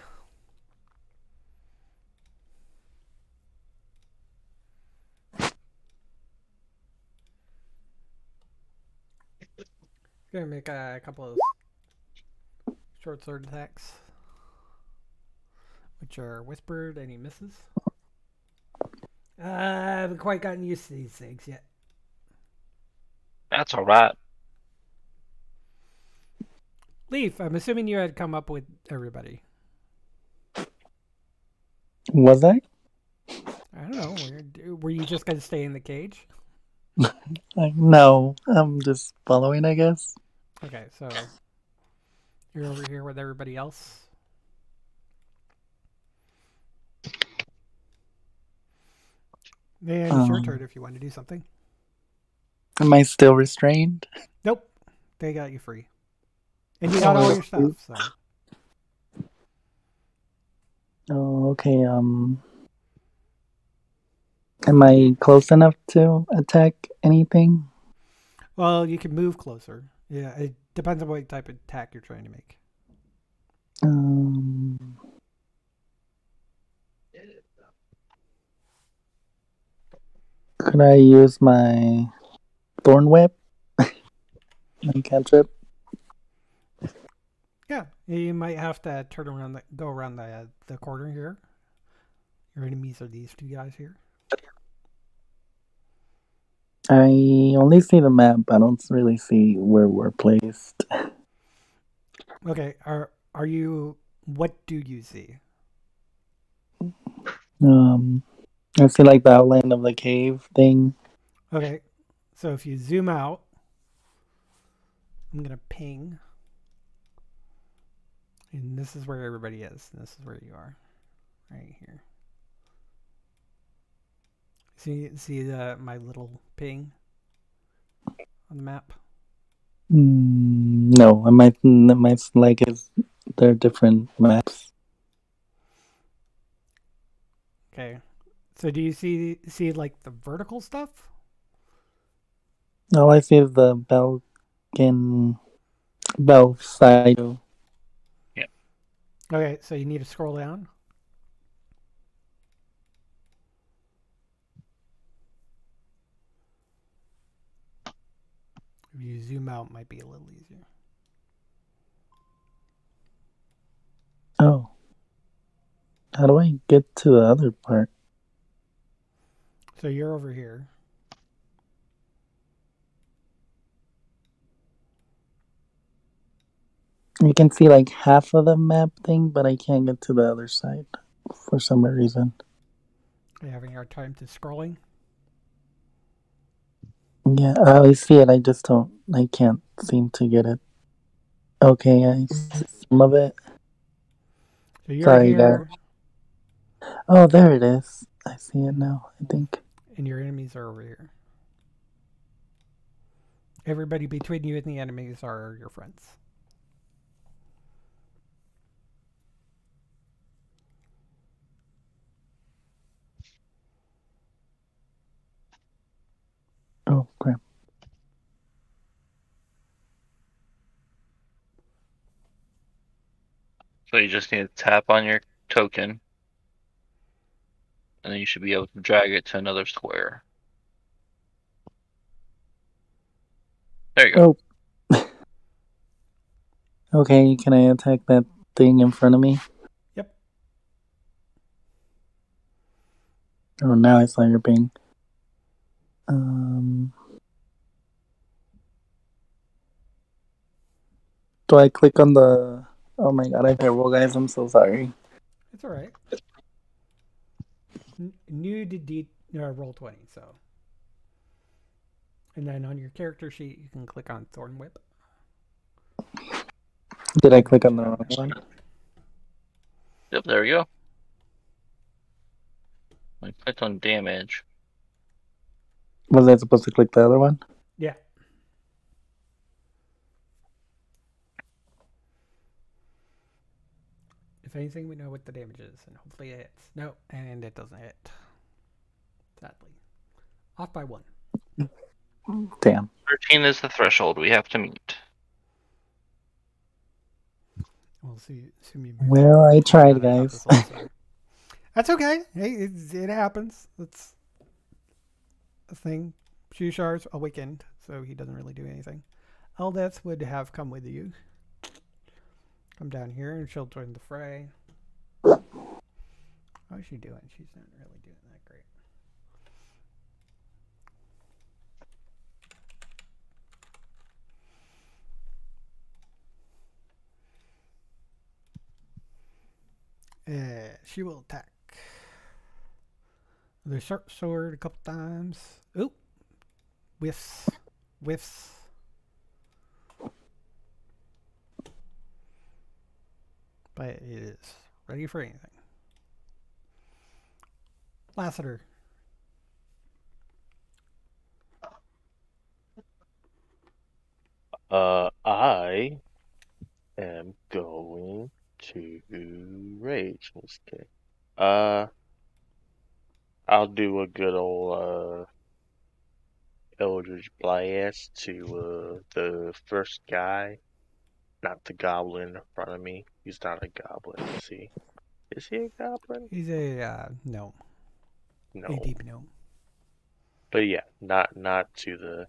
gonna make a couple of short sword attacks, which are whispered, and he misses. Uh, I haven't quite gotten used to these things yet. That's all right. Leaf, I'm assuming you had come up with everybody. Was I? I don't know. Were, were you just gonna stay in the cage? No, I'm just following, I guess. Okay, so you're over here with everybody else. And it's your Um, turn if you want to do something. Am I still restrained? Nope, they got you free, and you got all your stuff. So Oh, okay. Um, am I close enough to attack anything? well, you can move closer. Yeah, it depends on what type of attack you're trying to make. Um, could I use my thorn whip? my cantrip? Yeah, you might have to turn around, the, go around the the corner here. Your enemies are these two guys here. I only see the map. I don't really see where we're placed. Okay, are are you? What do you see? Um, I see like the outline of the cave thing. Okay, so if you zoom out, I'm gonna ping, and this is where everybody is. And this is where you are, right here. See, see the my little ping on the map. Mm, no, I might, I might like is they're different maps. Okay, so do you see see like the vertical stuff? All I see is the Belkin Bell side. Okay, so you need to scroll down. If you zoom out, it might be a little easier. Oh, how do I get to the other part? So you're over here. You can see like half of the map thing, but I can't get to the other side for some reason. Are you having a hard time to scrolling? Yeah, I see it. I just don't. I can't seem to get it. Okay, I see some of it. So you're Sorry, here, Oh, there it is. I see it now. I think. And your enemies are over here. Everybody between you and the enemies are your friends. Oh crap! So you just need to tap on your token, and then you should be able to drag it to another square. There you go. Oh. Okay, can I attack that thing in front of me? Yep. Oh, now I saw your ping. Um. Do I click on the? Oh my god, I terrible guys. I'm so sorry. It's all right. N- new to D uh, roll twenty. So, and then on your character sheet, you can click on Thorn Whip. Did I click on the wrong one? Yep, there we go. I clicked on damage. Wasn't I supposed to click the other one? Yeah. If anything, we know what the damage is, and hopefully it hits. No, and it doesn't hit. Sadly. Off by one. Damn. 13 is the threshold we have to meet. We'll see. Assume you Well, I tried, guys. That's okay. Hey, it, it happens. That's a thing. Shushar's awakened, so he doesn't really do anything. Eldeth would have come with you. Come down here and she'll join the fray. How's she doing? She's not really doing that great. Uh, she will attack. The short sword a couple times. Oop. Whiffs. Whiffs. But it is ready for anything. Lassiter. Uh, I am going to rage. Let's. Uh, I'll do a good old uh Eldritch Blast to uh the first guy, not the goblin in front of me. He's not a goblin, is he? Is he a goblin? He's a uh, gnome. No. A deep gnome. But yeah, not not to the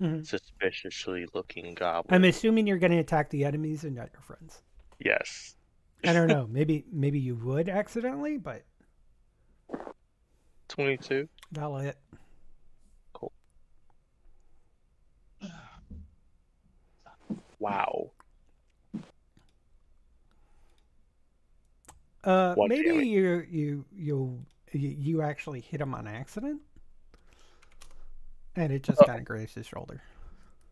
Mhm. suspiciously looking goblin. I'm assuming you're going to attack the enemies and not your friends. yes. I don't know. Maybe maybe you would accidentally, but Twenty-two. that'll hit. Cool. Wow. Uh, maybe you you you you actually hit him on accident, and it just Oh. kind of grazed his shoulder.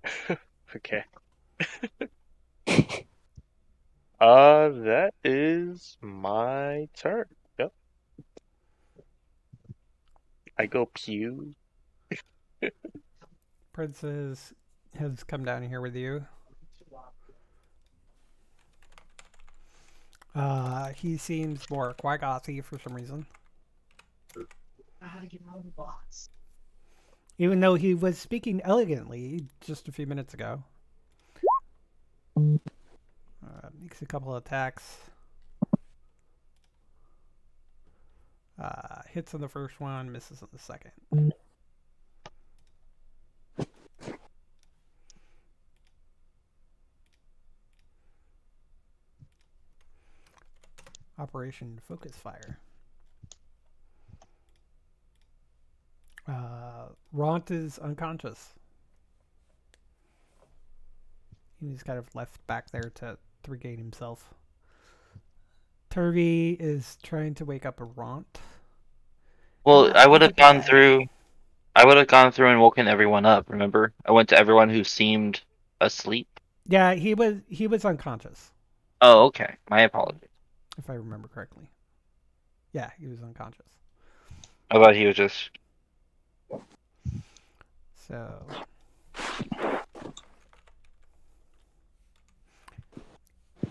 Okay. uh, that is my turn. Yep. I go pew. Princess has come down here with you. Uh, he seems more Quagothy for some reason. How to get out of the box. Even though he was speaking elegantly just a few minutes ago. Uh, makes a couple of attacks. Uh, hits on the first one, misses on the second. Operation Focus Fire. Uh, Ront is unconscious. He's kind of left back there to, to regain himself. Turvy is trying to wake up a Ront. Well, I would have gone through. I would have gone through and woken everyone up. Remember, I went to everyone who seemed asleep. Yeah, he was he was unconscious, Oh, okay. My apologies. If I remember correctly. Yeah, he was unconscious. I thought he was just. So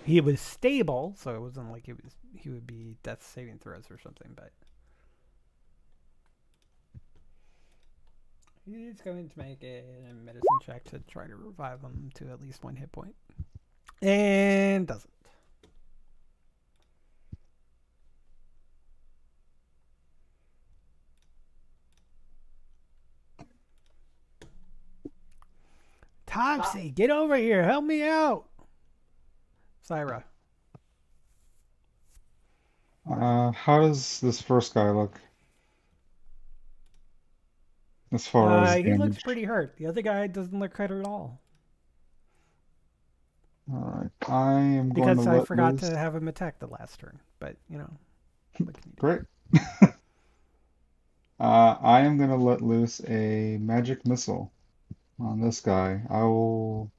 he was stable, so it wasn't like it was he would be death saving throws or something, but he's going to make a medicine check to try to revive him to at least one hit point. And doesn't. Topsy, get over here. Help me out. Syra. Uh, how does this first guy look? As far Uh, as he looks pretty hurt. The other guy doesn't look hurt at all. Alright, I am going Because I forgot loose. to have him attack the last turn. But, you know. You? Great. uh, I am going to let loose a magic missile on this guy. I will.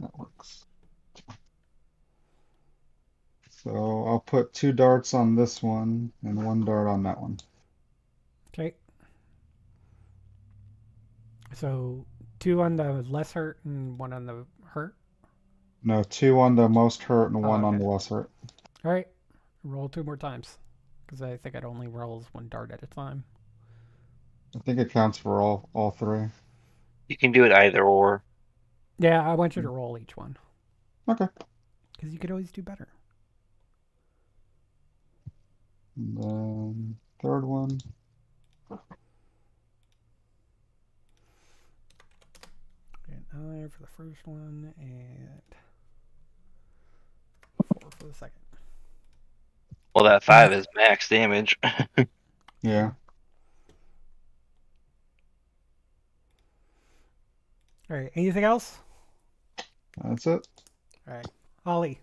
That works. So I'll put two darts on this one and one dart on that one. Okay. So, two on the less hurt and one on the hurt. No, two on the most hurt and Oh, one on the less hurt. All right, roll two more times, because I think it only rolls one dart at a time. I think it counts for all all three. You can do it either or. Yeah, I want you to roll each one, Okay. because you could always do better. And then third one. And nine for the first one, and four for the second. Well, that five is max damage. Yeah. All right, anything else? That's it. All right, Holly.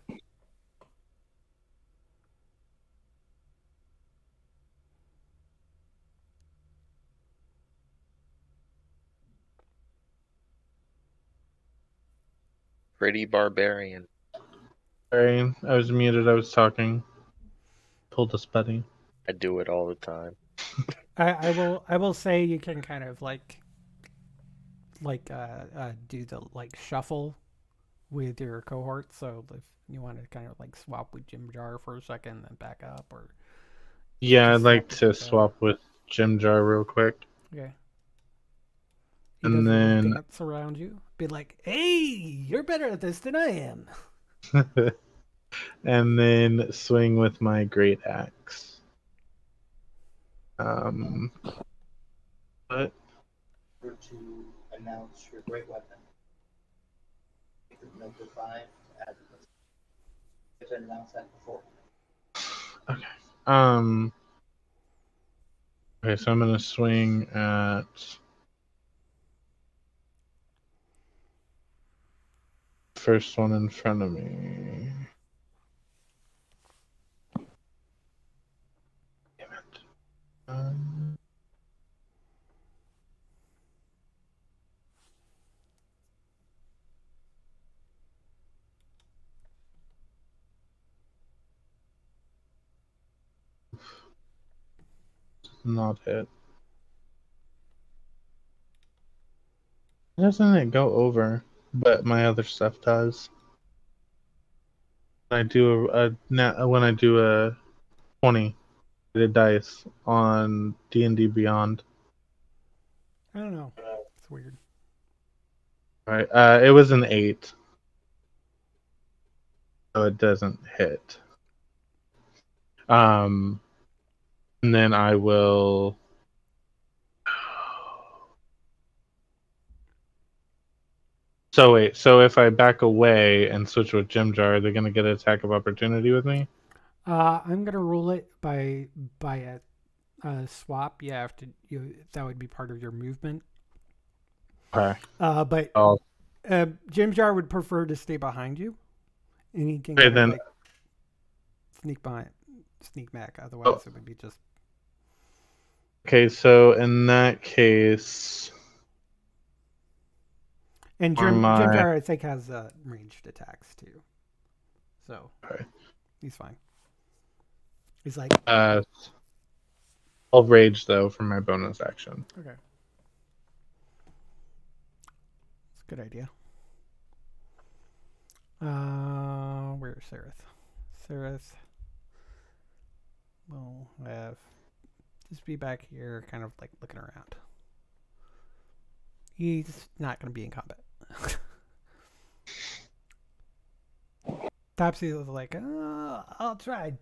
Pretty barbarian. Sorry, I was muted. I was talking. Pulled a spuddy. I do it all the time. I, I will I will say you can kind of like like uh, uh do the like shuffle with your cohort. So if you want to kind of like swap with Jimjar for a second, then back up, or Yeah, I'd like to that. swap with Jimjar real quick. okay. He And does a little then- dance around you, be like, "Hey, you're better at this than I am." and then swing with my great axe. Um, but order to announce your great weapon. The five have to announce that before. um, okay, so I'm gonna swing at first one in front of me. Damn it. Um, not hit. Doesn't it go over? But my other stuff does. I do a, a when I do a twenty sided dice on D and D Beyond. I don't know. It's weird. All right, uh, it was an eight, so it doesn't hit. Um, and then I will. So wait, so if I back away and switch with Jimjar, they're gonna get an attack of opportunity with me? Uh, I'm gonna rule it by by a, a swap. You have to. You that would be part of your movement. Okay. Uh, but Oh, uh, Jimjar would prefer to stay behind you, and he can Okay, then- like, sneak behind, sneak back. Otherwise, it would be just okay. So in that case, and Jim, Jimjar I think has uh, ranged attacks too, so Okay. he's fine. He's like uh, I'll rage though for my bonus action. okay, it's a good idea. Uh, where's Sereth? Sereth will have just be back here, kind of like looking around. He's not going to be in combat. Topsy was like, uh, I'll try.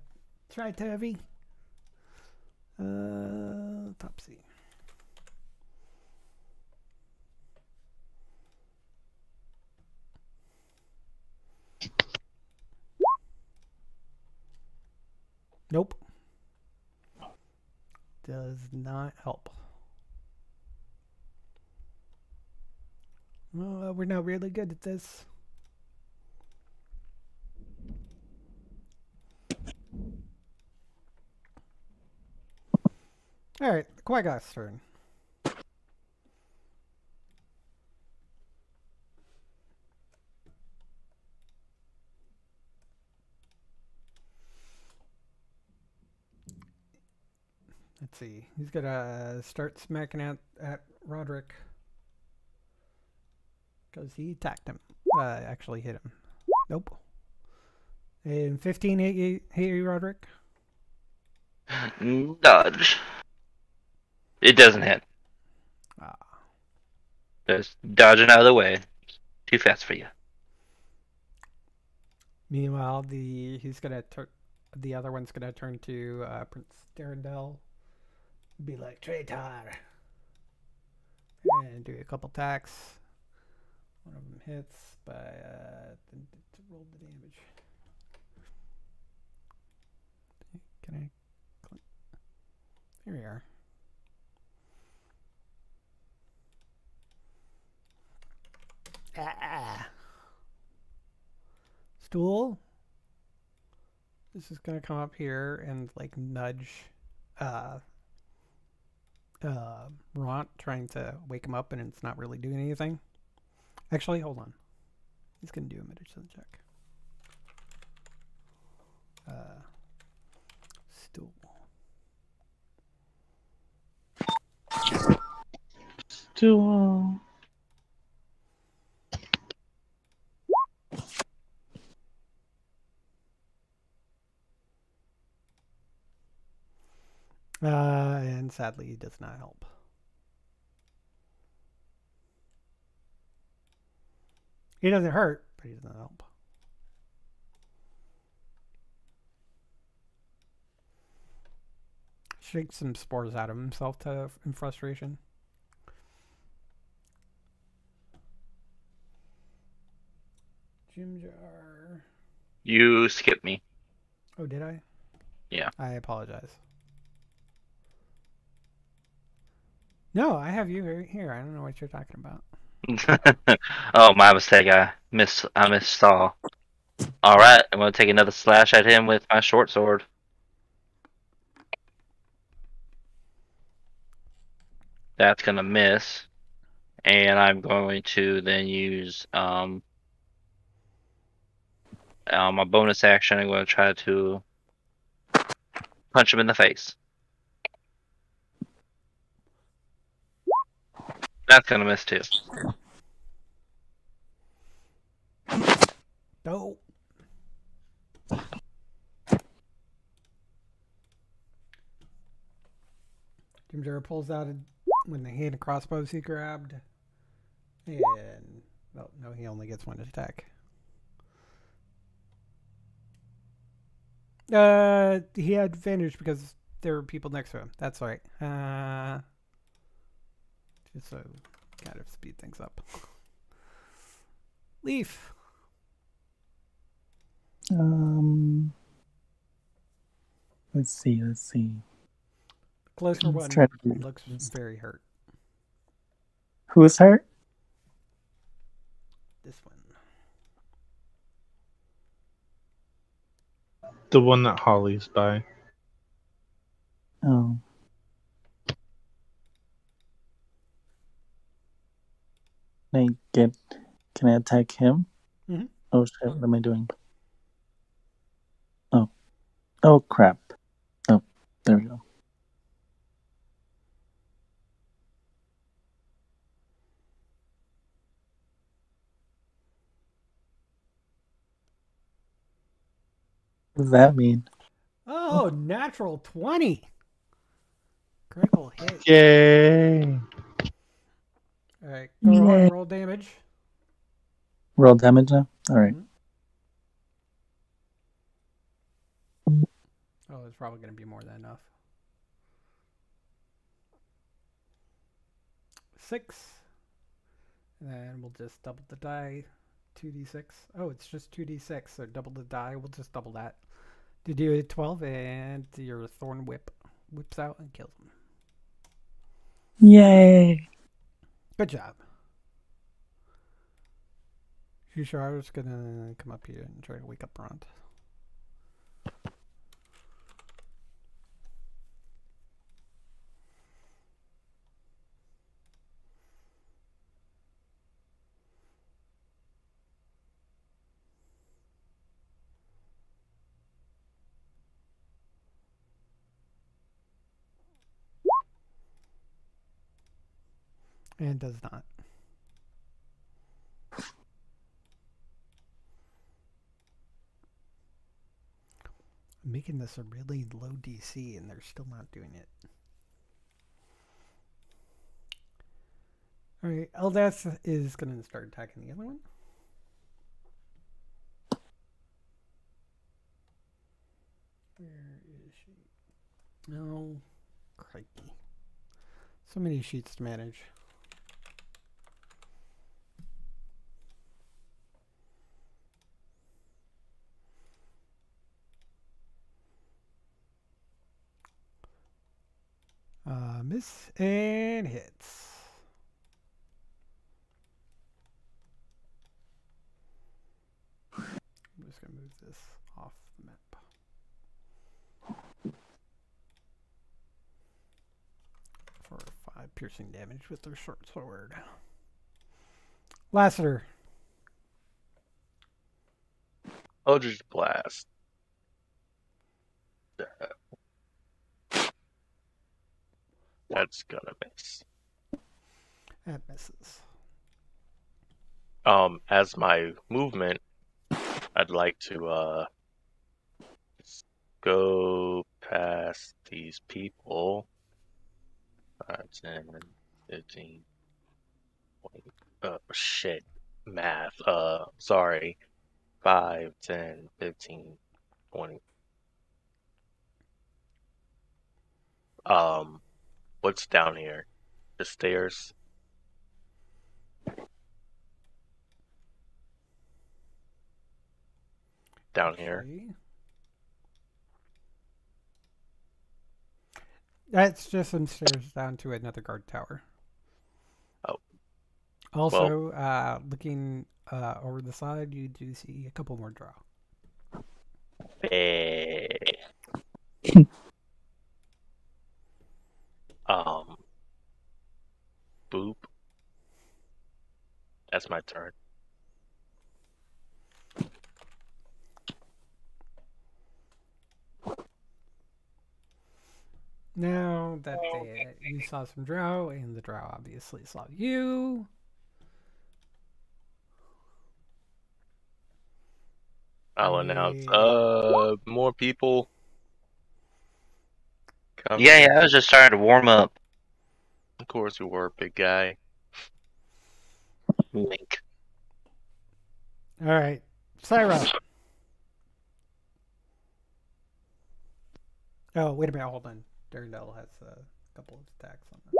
Try Tavi. Uh, Topsy. Nope. Does not help. Well, we're not really good at this. All right, Quaggoth's turn. See. He's gonna start smacking at at Roderick because he attacked him. Uh, actually hit him. Nope. And 15 hit you, hit you, Roderick. Dodge. It doesn't hit. Ah. Just dodging out of the way. Too fast for you. Meanwhile, the he's gonna turn. The other one's gonna turn to uh, Prince Derendil. Be like traitor. And do a couple attacks. One of them hits by uh, roll the damage. Can I? Click? Here we are. Ah. Stool. This is gonna come up here and like nudge uh uh Ront trying to wake him up and it's not really doing anything. Actually, hold on. He's gonna do a medicine check. Uh stool. Stool. Uh and sadly he does not help. He doesn't hurt, but he doesn't help. Shakes some spores out of himself to in frustration. Jimjar. You skipped me. Oh, did I? Yeah. I apologize. No, I have you here. I don't know what you're talking about. oh, my mistake. I miss. I missaw. All right, I'm gonna take another slash at him with my short sword. That's gonna miss, and I'm going to then use um, uh, my bonus action. I'm to try to punch him in the face. That's gonna miss too. No. Jim Jarrah pulls out a, when the hand crossbows he grabbed. And, well, no, he only gets one attack. Uh, he had advantage because there were people next to him. That's right. Uh, just so kind of speed things up. Leaf. Um. Let's see. Let's see. Closer Let's one to looks very hurt. Who is hurt? This one. The one that Holly's by. Oh. Can I get? Can I attack him? Mhm. Oh shit! What am I doing? Oh. Oh crap! Oh, there we go. What does that mean? Oh, natural 20. Critical hit. Yay! All right. Go roll, roll damage. Roll damage now. All right. Mm-hmm. Oh, it's probably going to be more than enough. Six. And then we'll just double the die. 2d6. Oh, it's just 2d6, so double the die. We'll just double that. To do a 12, and your thorn whip whips out and kills him. Yay! Good job. Shushar's gonna come up here and try to wake up Ront. Does not. I'm making this a really low DC and they're still not doing it. Alright, Eldeth is going to start attacking the other one. Where is she? No. Crikey. So many sheets to manage. Miss and hits. I'm just gonna move this off the map. For five piercing damage with their short sword. Lassiter. Eldritch Blast. That's gonna miss. That misses. Um, as my movement, I'd like to uh go past these people. 5, 10, 15, 20. Oh, shit. Math. Uh, sorry. 5, 10, 15, 20. Um, what's down here? The stairs? Down here. Okay. That's just some stairs down to another guard tower. Oh. Also, uh, looking uh, over the side, you do see a couple more drow. Eh. um. Boop. That's my turn. Now that they, you saw some drow, and the drow obviously saw you. I'll announce. Uh, more people. Come. Yeah, yeah, I was just starting to warm up. Of course, you were, big guy. Wink. All right, Syra. Oh, wait a minute, hold on. Derendil has a couple of attacks on that.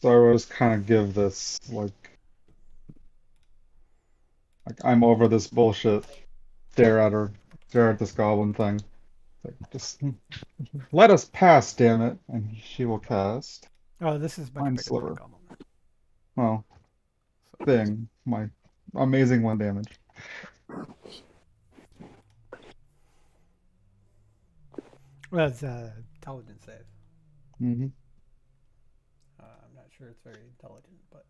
So I always kind of give this like, like I'm over this bullshit. Stare at her, stare at this goblin thing. Just let us pass, damn it, and she will cast. Oh, this is much Mind sliver. Well, So- thing, my amazing one damage. Well, it's uh, intelligence save. Mm-hmm. Uh, I'm not sure it's very intelligent, but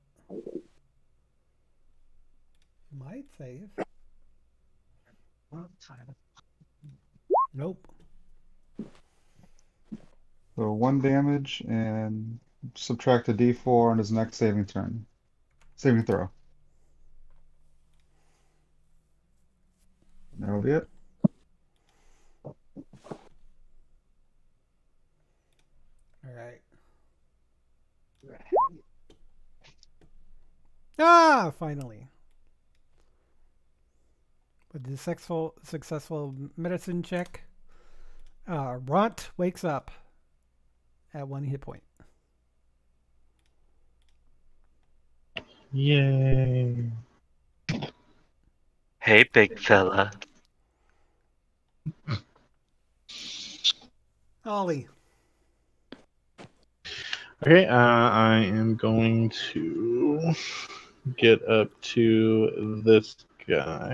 might save. Nope. So one damage and subtract a d4 on his next saving turn. Saving throw. That'll be it. All right. Ah, finally. With the successful successful medicine check, uh, Ront wakes up at one hit point. Yay. Hey, big fella. Ollie. Okay, uh, I am going to get up to this guy.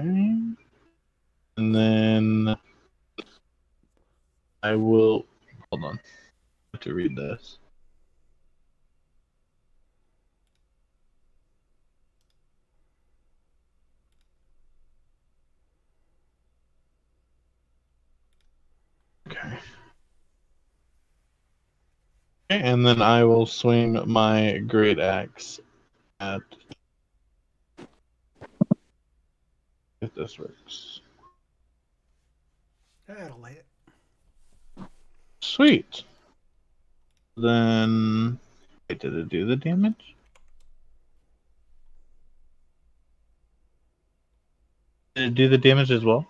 And then I will. Hold on. To read this. Okay. Okay, and then I will swing my great axe at. If this works. That'll lay it. Sweet. Then, wait, did it do the damage? Did it do the damage as well?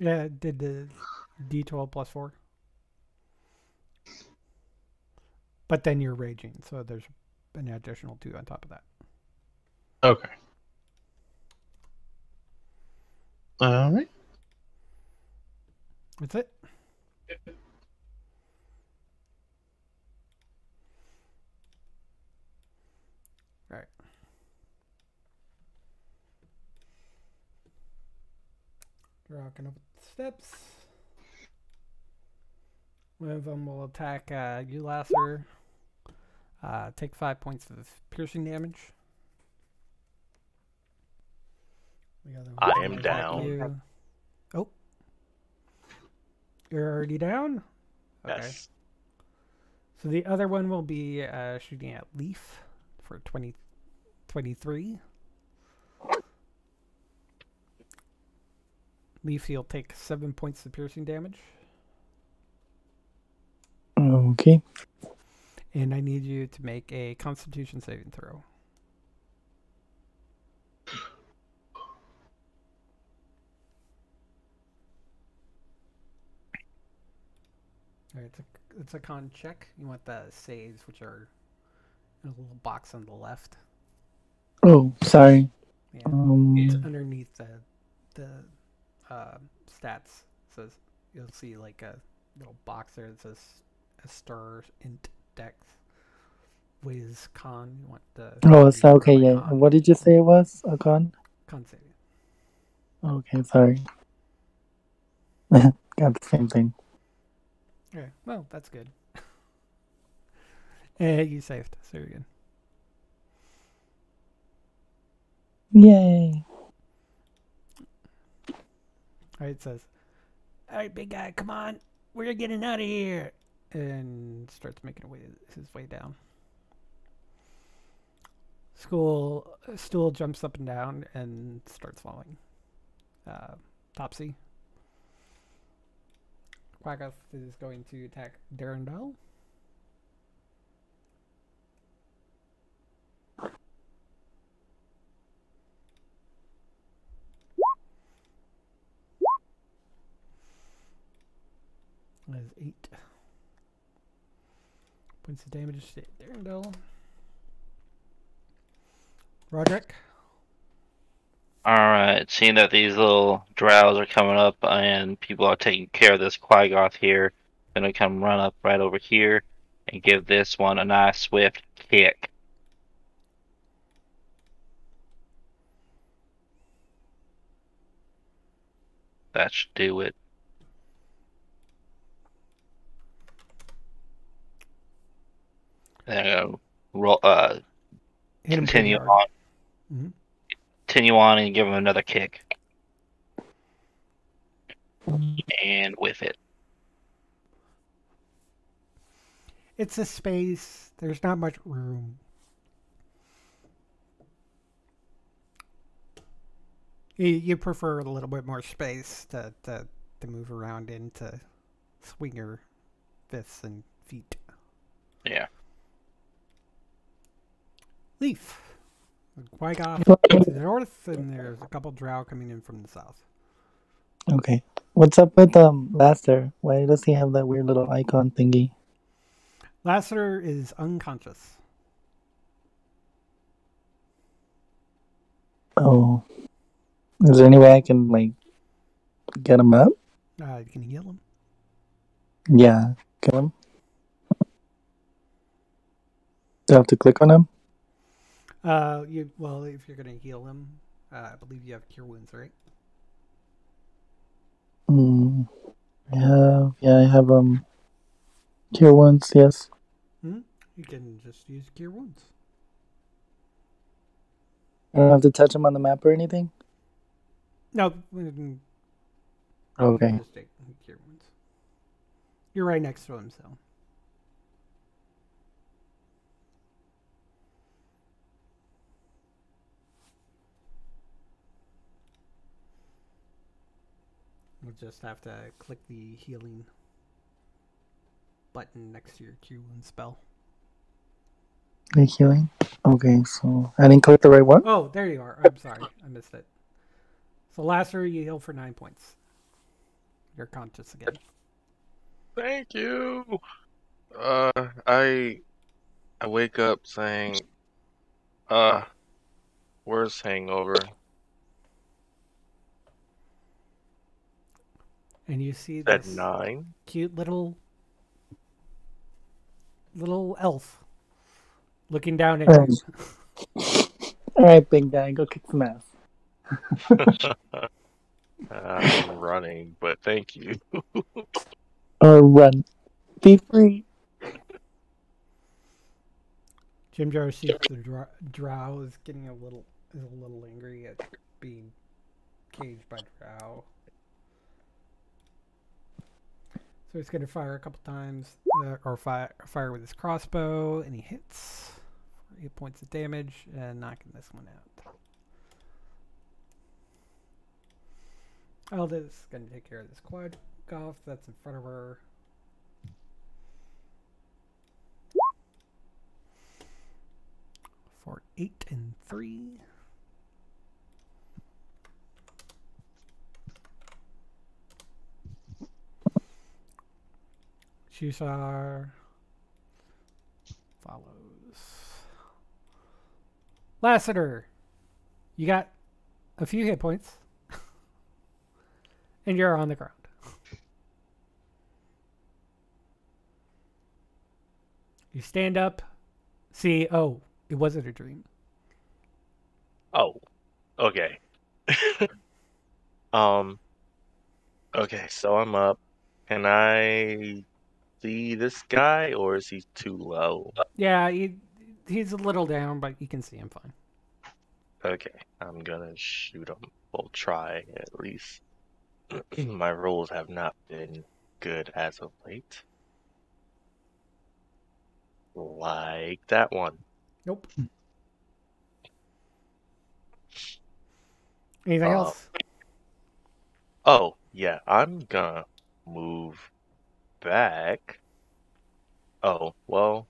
Yeah, it did the D12 plus four. But then you're raging, so there's an additional two on top of that. Okay. All right. That's it. Right. Rocking up the steps. One of them will attack uh, you, Lasser. Uh, take five points of piercing damage. I am down. you. Oh. You're already down? Okay. Yes. So the other one will be uh, shooting at Leaf for 20, 23. Leaf, you'll take seven points of piercing damage. Okay. And I need you to make a constitution saving throw. Alright, it's a, it's a con check. You want the saves, which are in a little box on the left. Oh, sorry. Yeah. Um, It's underneath the the uh, stats. says you'll see like a little box there that says a star int dex whiz con. You want the oh, so okay, yeah. con, What did you say it was? A con? con saving. Okay, sorry. Got the same thing. Okay, well that's good. Eh, you saved, so you're good. Yay. Alright, it says, Alright, big guy, come on. We're getting out of here. And starts making way, his way down. School stool jumps up and down and starts falling. Uh, Topsy. Quaggoth is going to attack Derendil. Is eight. Points of damage to Derendil. Roderick. Alright, seeing that these little drows are coming up and people are taking care of this Quaggoth here, I'm gonna come run up right over here and give this one a nice swift kick. That should do it. Gonna roll, uh, him continue on. Mhm. Continue on and give him another kick. And with it. It's a space. There's not much room. You, you prefer a little bit more space to, to, to move around in to swing your fists and feet. Yeah. Leaf. Quaggoth to the north, and there's a couple drow coming in from the south. Okay. What's up with um Lasser? Why does he have that weird little icon thingy? Lasser is unconscious. Oh. Is there any way I can like get him up? Uh, you can heal him. Yeah. Kill him? Do I have to click on him? Uh, you well, if you're gonna heal him, uh, I believe you have cure wounds, right? Mm, yeah, yeah, I have um cure wounds, yes. Hmm? You can just use cure wounds. I don't have to touch him on the map or anything? No, Okay. just take cure wounds. You're right next to him, so. You'll just have to click the healing button next to your Q and spell. The healing. Okay, so I didn't click the right one. Oh, there you are. I'm sorry, I missed it. So Lasser, you heal for nine points. You're conscious again. Thank you. Uh, I I wake up saying, uh, where's hangover? And you see At this nine. cute little little elf looking down at Um, you. All right, big guy, go kick some ass. I'm running, but thank you. Or run. Be free. Jimjar sees the drow, drow is getting a little is a little angry at being caged by drow. So he's going to fire a couple times, uh, or fire fire with his crossbow, and he hits eight points of damage, and knocking this one out. Alda's going to take care of this quad golf that's in front of her. For eight and three. Shuushar follows. Lassiter, you got a few hit points, and you're on the ground. You stand up, see, oh, it wasn't a dream. Oh, okay. um, okay, so I'm up. Can I see this guy, or is he too low? Yeah, he, he's a little down, but you can see him fine. Okay, I'm gonna shoot him. We'll try at least. My rolls have not been good as of late. Like that one. Nope. Anything Uh, else? Oh, yeah, I'm gonna move back. Oh, well,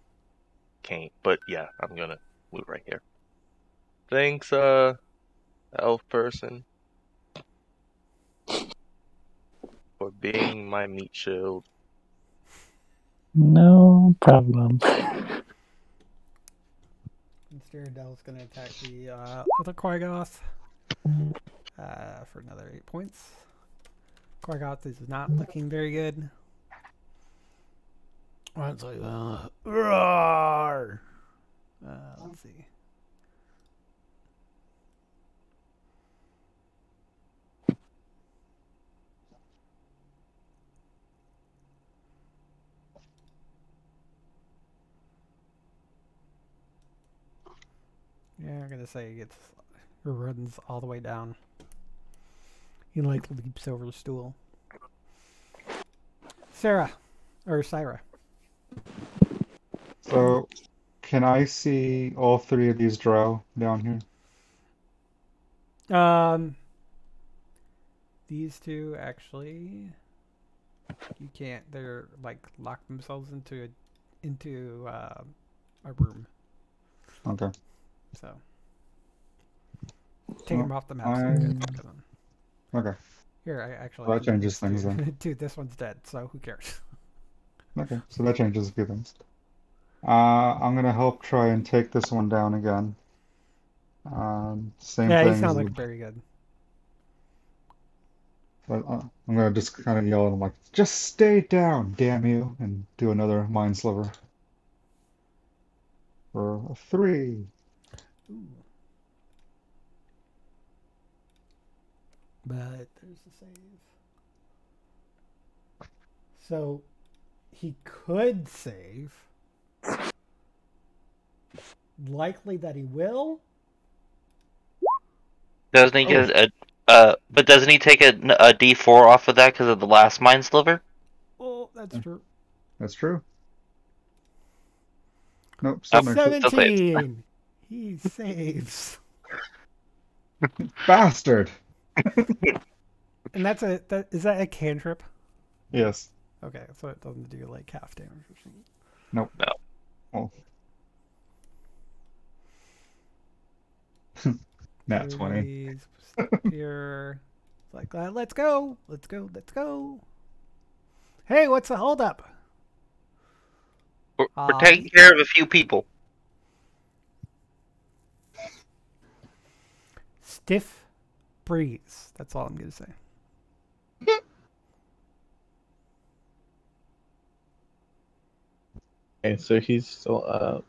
can't, but yeah, I'm gonna move right here. Thanks, uh, elf person, for being my meat shield. No problem. Styradell's going to attack the uh, other Quaggoth uh, for another eight points. Quaggoth is not looking very good. Oh, it's like, uh, roar! Uh, let's see. Yeah, I'm gonna say gets runs all the way down. He like leaps over the stool. Sarah, or Syra. So, can I see all three of these drow down here? Um, these two actually, you can't. They're like locked themselves into a into uh, a room. Okay. So take them off the map. So you can I- talk to them. Okay. Here, I actually. Well, that changes things too. Dude, this one's dead. So who cares? Okay. So that changes a few things. Uh, I'm gonna help try and take this one down again. Um, same yeah, thing he's not as looking the- very good. But uh, I'm gonna just kind of yell at him like, "Just stay down, damn you!" and do another mind sliver for a three. Ooh. But there's the save. So he could save. Likely that he will. Doesn't he get a uh? But doesn't he take a, a D four off of that because of the last mind sliver? Oh, that's true. That's true. Nope, still makes. Still. Seventeen. he saves. Bastard! And that's a that is that a cantrip? Yes. Okay, so it doesn't do like half damage or something. Nope. No. Oh. Nat 20. Here. It's like, uh, let's go, let's go, let's go. Hey, what's the holdup? We're, we're Um, taking care of a few people. Stiff breeze. That's all I'm gonna say. Okay, so he's still up.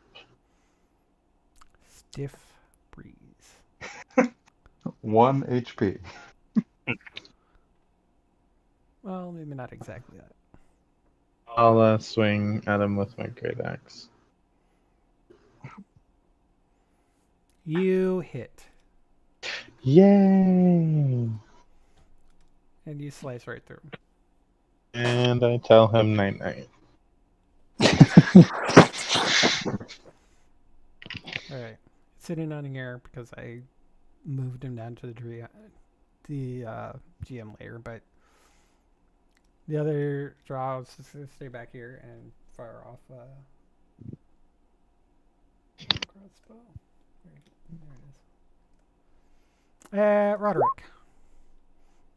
Stiff breeze. 1 HP. Well, maybe not exactly that. I'll uh, swing at him with my great axe. You hit, Yay! and you slice right through. And I tell him night night. All right, sitting on here because I moved him down to the tree, the uh, GM layer, but the other draw is gonna stay back here and fire off uh, crossbow. There it is. Uh, Roderick.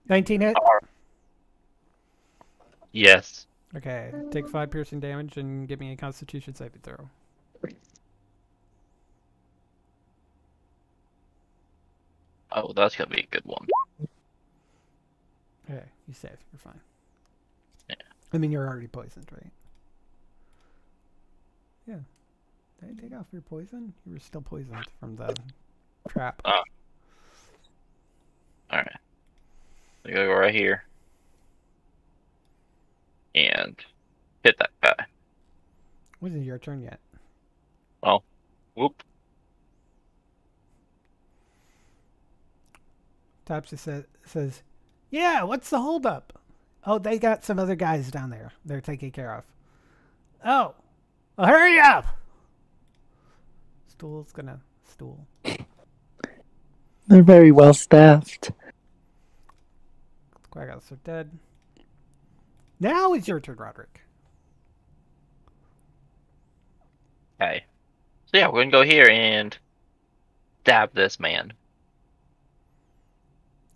19 hit. Yes. Okay, take five piercing damage and give me a Constitution saving throw. Oh, that's gonna be a good one. Okay, you safe. You're fine. Yeah. I mean, you're already poisoned, right? Yeah. Did I take off your poison? You were still poisoned from the trap. Uh. All right. We go right here and hit that guy. Wasn't your turn yet. Well whoop. Topsy says, says, Yeah, what's the holdup? Oh, they got some other guys down there they're taking care of. Oh, well, hurry up! Stool's gonna stool. They're very well staffed. Quaggoths are dead. Now it's your turn, Roderick. Okay. So yeah, we're gonna go here and stab this man.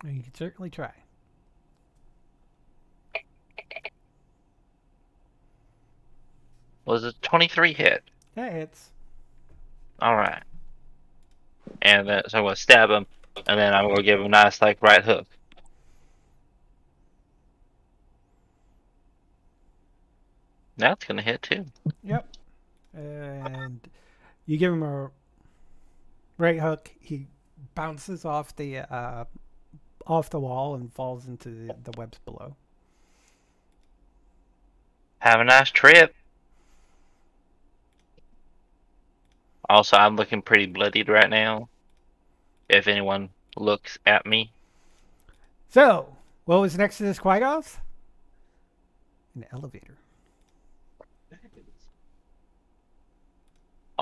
You can certainly try. Was it 23 hit? That hits. All right. And then so I'm gonna stab him, and then I'm gonna give him a nice like right hook. That's gonna hit too. Yep. And you give him a right hook. He bounces off the uh, off the wall and falls into the, the webs below. Have a nice trip. Also, I'm looking pretty bloodied right now. If anyone looks at me, So, what was next to this Quaggoth? An elevator.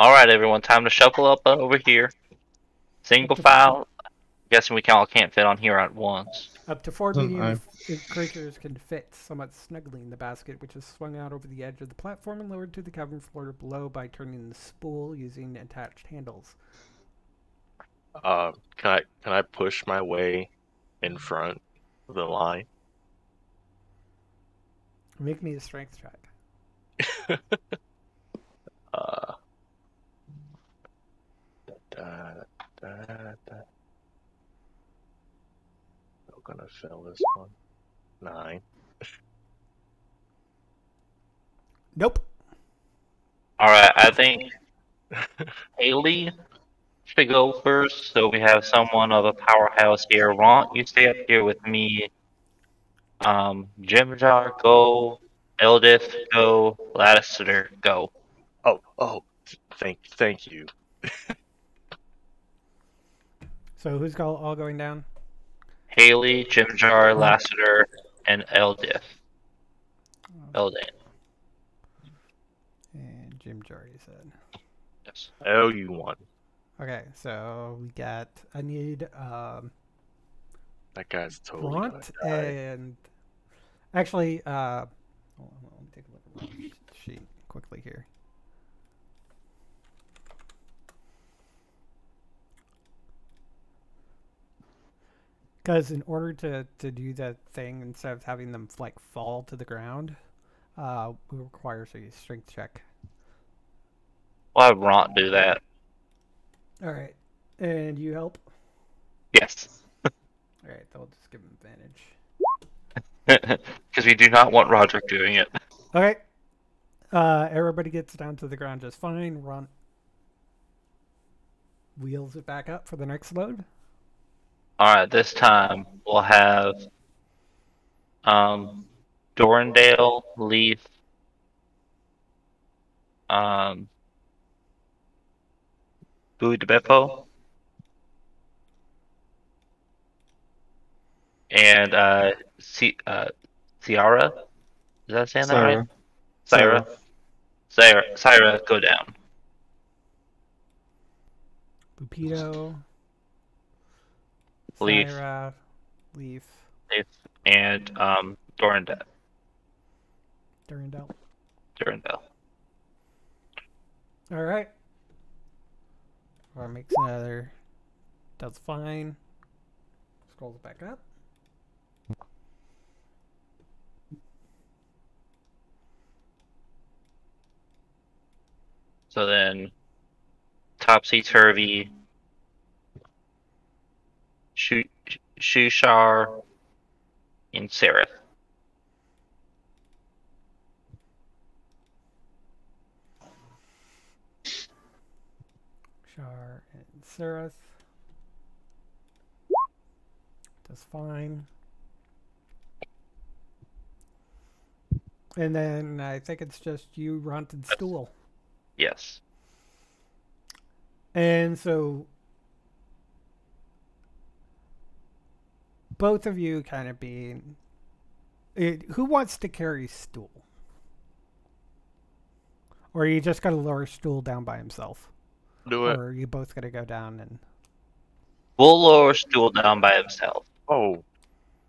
All right, everyone, time to shuffle up over here. Single file. Guessing we can all can't fit on here at once. Up to four Doesn't medium matter. creatures can fit somewhat snugly in the basket, which is swung out over the edge of the platform and lowered to the cavern floor below by turning the spool using attached handles. Uh, can I can I push my way in front of the line? Make me a strength check. Uh, da, da, da. I'm gonna fail this one. Nine. Nope. All right, I think Haley should go first, so we have someone of a powerhouse here. Ron, you stay up here with me. Um, Jimjar, go. Eldeth, go. Lattister, go. Oh, oh, thank, thank you. So who's go- all going down? Haley, Jim Jimjar, Lassiter, and Eldeth. Eldan. And Jimjar, you said. Yes. I owe you one. Okay, so we got. I need um, That guy's totally gonna Ront die. and actually, uh, hold on, let me take a look at Ront's sheet quickly here. Because in order to, to do that thing, instead of having them like fall to the ground, uh, it requires a strength check. Why would Ront do that? All right, and you help. Yes. All right, they'll just give him advantage. Because we do not want Roderick doing it. Okay. Uh, everybody gets down to the ground just fine. Run. Wheels it back up for the next load. Alright, this time we'll have um Dorndale, Leaf, um Bui de Beppo, and uh, C- uh Ciara. Is that saying that right? Sarah. Syra. Syra, Syra, go down. Buppido. Leaf. Syra, Leaf. Leaf, and um Dorndale. Durandal. Durandale. All right. Or makes another. Does fine. Scrolls back up. So then, topsy turvy, Shuushar, and Seraph. Shar and Serath. Does fine. And then I think it's just you, Runt, and Stool. Yes. And so both of you kind of being it, who wants to carry stool? Or are you just gonna lower stool down by himself? Do it. Or are you both gonna go down and We'll lower Stool down by himself. Oh,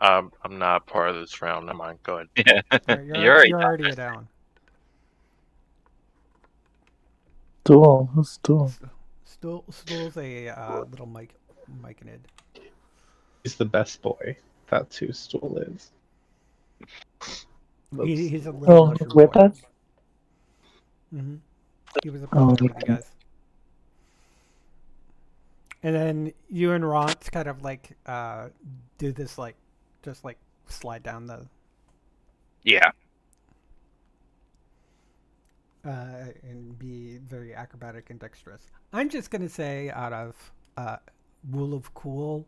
um, I'm not part of this round. Never mind. Go ahead. Yeah. You're, you're, You're already you're down already there. down. Duel. Who's Duel? Stool Stool's a uh, little mic Myconid. He's the best boy. That's who Stool is. He, he's a little Oh, musher with boy. us? hmm He was a Oh, brother with you guys. And then you and Ront kind of like uh, do this like just like slide down the Yeah. uh, and be very acrobatic and dexterous. I'm just gonna say out of uh, rule of cool,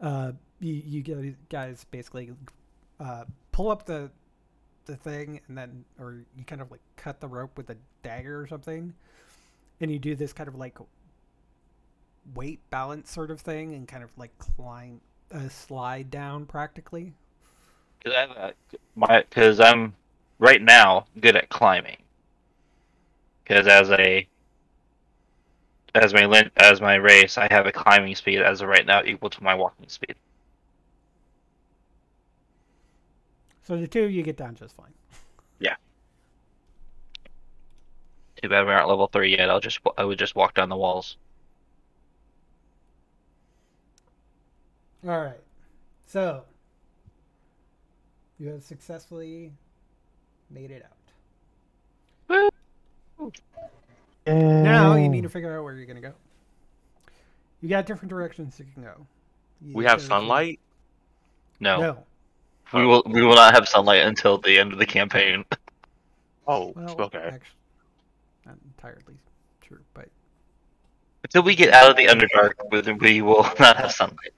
uh, you, you guys- basically uh, pull up the the thing and then or you kind of like cut the rope with a dagger or something, and you do this kind of like weight balance sort of thing and kind of like climb uh, slide down practically. Cause I a, my because I'm right now good at climbing. Because as a as my as my race, I have a climbing speed as of right now equal to my walking speed. So the two of you get down just fine. Yeah. Too bad we aren't level three yet. I'll just I would just walk down the walls. All right. So you have successfully made it out. Now you need oh. to figure out where you're gonna go. You got different directions you can go. You- We have sunlight. No, No. we will we will not have sunlight until the end of the campaign. Oh, Well, okay. actually, not entirely true, but until we get out of the Underdark, we- we will not have sunlight.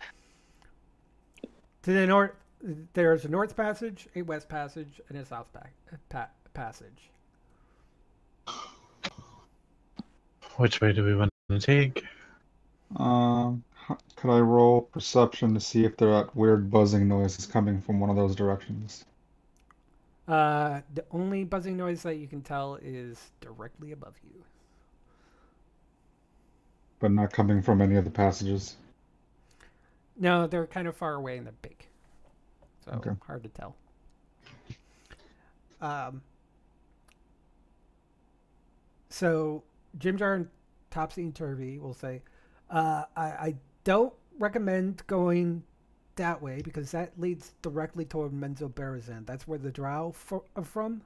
to the north, there's a north passage, a west passage, and a south pa- pa- passage. Which way do we want to take? Um, could I roll perception to see if there are weird buzzing noises coming from one of those directions? Uh, the only buzzing noise that you can tell is directly above you. But not coming from any of the passages. No, they're kind of far away and they're big, so Okay. hard to tell. Um. So Jimjar and Topsy Turvy will say, uh, I, "I don't recommend going that way because that leads directly toward Menzoberranzan. That's where the Drow fro- are from.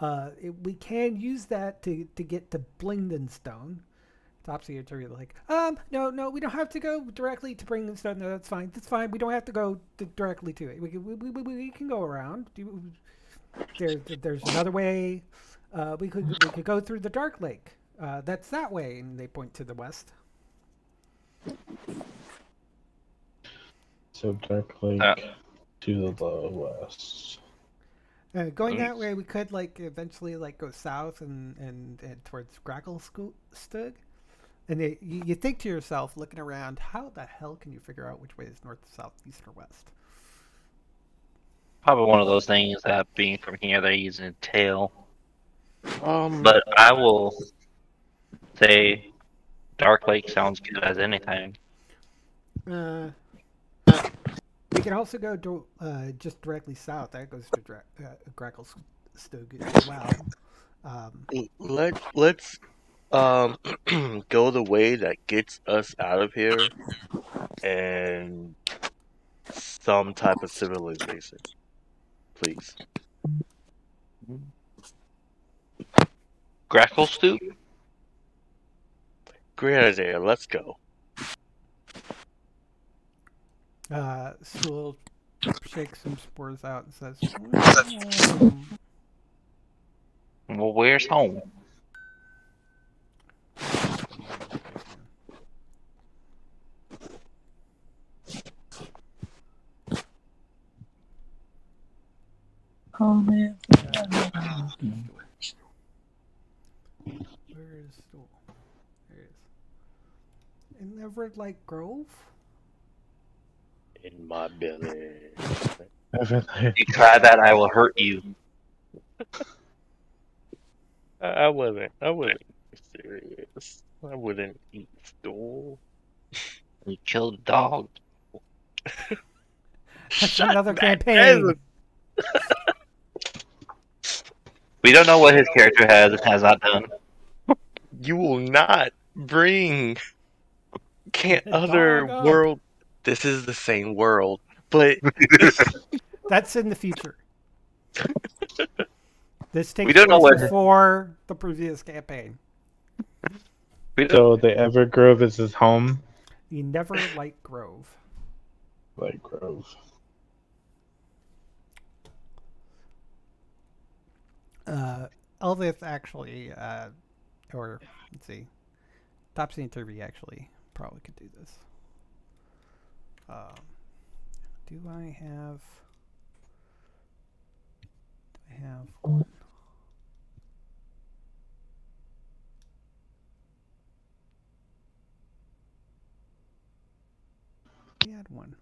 Uh, it, we can use that to, to get to Blingdenstone. Topsy and Turvy like, um, no, no, we don't have to go directly to Blingdenstone. No, that's fine. That's fine. We don't have to go to, directly to it. We can, we, we, we- can go around. There, there's another way. Uh, we could we could go through the Dark Lake. Uh, that's that way, and they point to the west. So Dark Lake Uh. to the west. Uh, going Mm. that way, we could like eventually like go south and and, and towards Gracklstugh. And it, you, you think to yourself, looking around, how the hell can you figure out which way is north, south, east, or west? Probably one of those things that being from here, they're using a tail. Um, But I will say Dark Lake sounds good as anything. Uh, we can also go to, uh, just directly south. That goes to Dra- uh, Gracklstugh as well. Um, let let's um go the way that gets us out of here and some type of civilization, please. Grackle Stoop? Great idea. Let's go. uh, Stool shakes some spores out and says, "Mm, Well, where's home? Oh man. Where is Stool? There it is. In Everett Lake Grove? In my belly. Everything. You try that, I will hurt you. I, I wasn't. I wasn't serious. I wouldn't eat stool. You killed a dog. That's another that campaign. We don't know what his character has and has not done. You will not bring can't other dog world. This is the same world, but That's in the future. This takes We don't know place what- before the previous campaign. So the Evergrove is his home. You never like Grove. Like Grove. Uh, Elvith actually, uh, or let's see, Topsy and Turvy actually probably could do this. Um, do I have? Do I have one? We had one.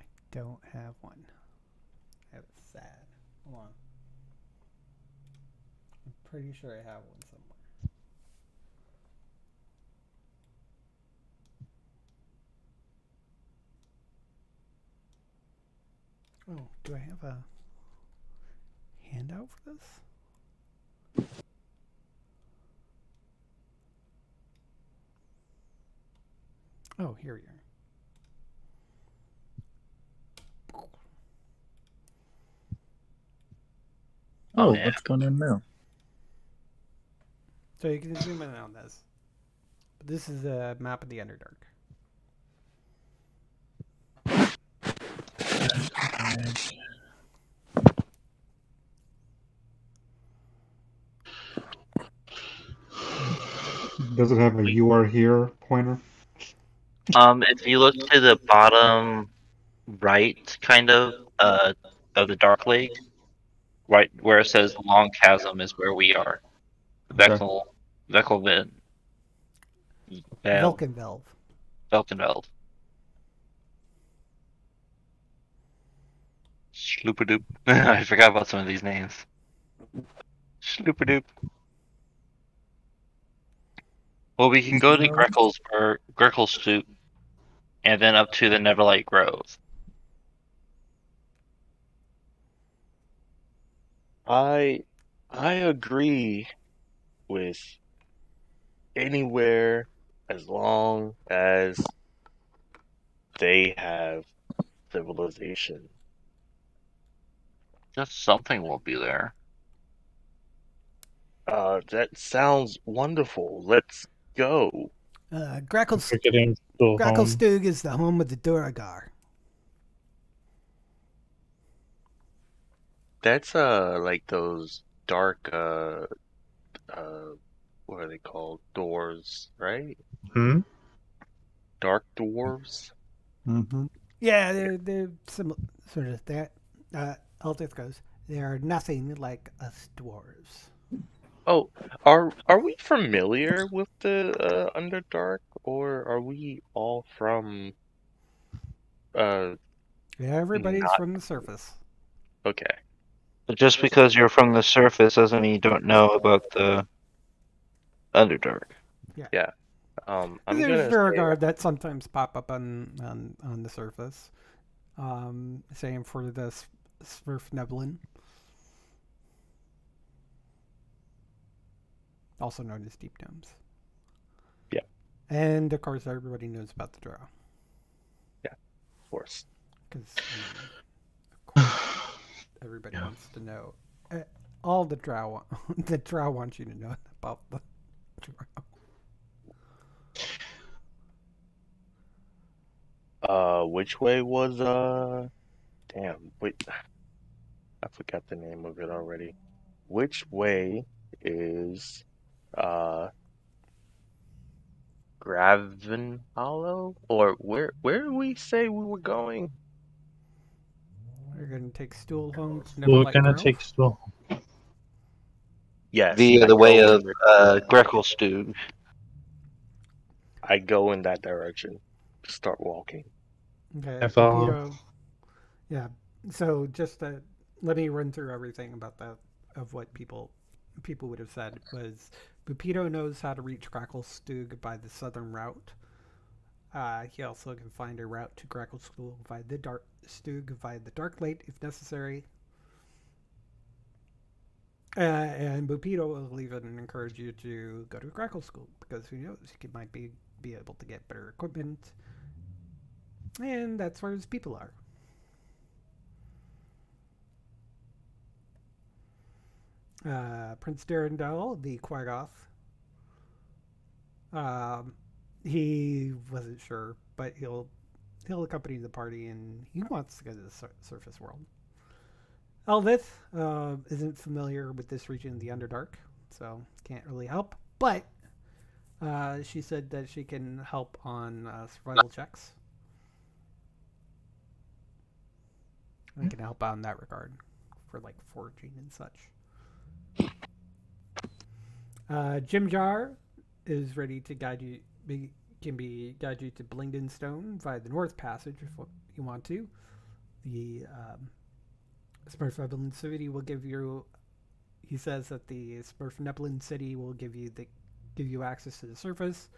I don't have one. That's sad. Hold on. I'm pretty sure I have one somewhere. Oh, do I have a handout for this? Oh, here we are. Oh, yeah. what's going on now? So you can zoom in on this. But this is a map of the Underdark. Does it have a "You are here" pointer? Um, if you look to the bottom right, kind of, uh, of the Dark Lake, right where it says Long Chasm is where we are. Okay. Vexel, Vexelvin, Vel, Velkenvelv. Velkenveld. Sloopadoop. I forgot about some of these names. Sloopadoop. Well, we can go to No. Greckelsburg, Greckelstoop, and then up to the Neverlight Grove. I I agree with anywhere as long as they have civilization. Just something will be there. Uh, that sounds wonderful. Let's go. Uh, Grackle, We're getting still home. Gracklstugh is the home of the Duergar. That's uh like those dark uh uh what are they called? Doors, right? Hmm? Dark dwarves. Mm-hmm. Yeah, they're they're similar, sort of that. Uh, Eldeth goes. They are nothing like us dwarves. Oh, are are we familiar with the uh, Underdark, or are we all from? Uh, Yeah, everybody's Not- from the surface. okay. But just because you're from the surface doesn't mean you don't know about the Underdark. Um, I'm There's gonna say, that sometimes pop up on on, on the surface. Um, same for the S- Smurf Neblin, also known as Deep Gnomes. Yeah. And of course, everybody knows about the Drow Yeah, of course. because of course everybody Yeah. wants to know. Uh, all the Drow the Drow wants you to know about the Drow. Uh, which way was uh? Damn, wait, I forgot the name of it already. Which way is uh? Graven Hollow, or where? Where did we say we were going? We're gonna take Stool home. To We're gonna Grove. take still. Yes, Via I the way of in- uh, Greckelstug. I go in that direction. Start walking. Okay. I follow. Pepito- Yeah. So just uh, let me run through everything about that of what people people would have said was Buppido knows how to reach Gracklstugh by the southern route. Uh, he also can find a route to Grackle School via the dark Stug via the Dark Lake if necessary. Uh, and Buppido will even encourage you to go to Grackle School because who knows, he might be be able to get better equipment and that's where his people are. Uh, Prince Derendil, the Quaggoth. Um, he wasn't sure, but he'll he'll accompany the party, and he wants to go to the sur- surface world. Elvith uh, isn't familiar with this region of the Underdark, so can't really help. But uh, she said that she can help on uh, survival checks. I can help out in that regard for like foraging and such. Uh, Jimjar is ready to guide you. Be, can be guide you to Blingdenstone via the North Passage if you want to. The um, Svirfneblin City will give you. He says that the Svirfneblin City will give you the give you access to the surface.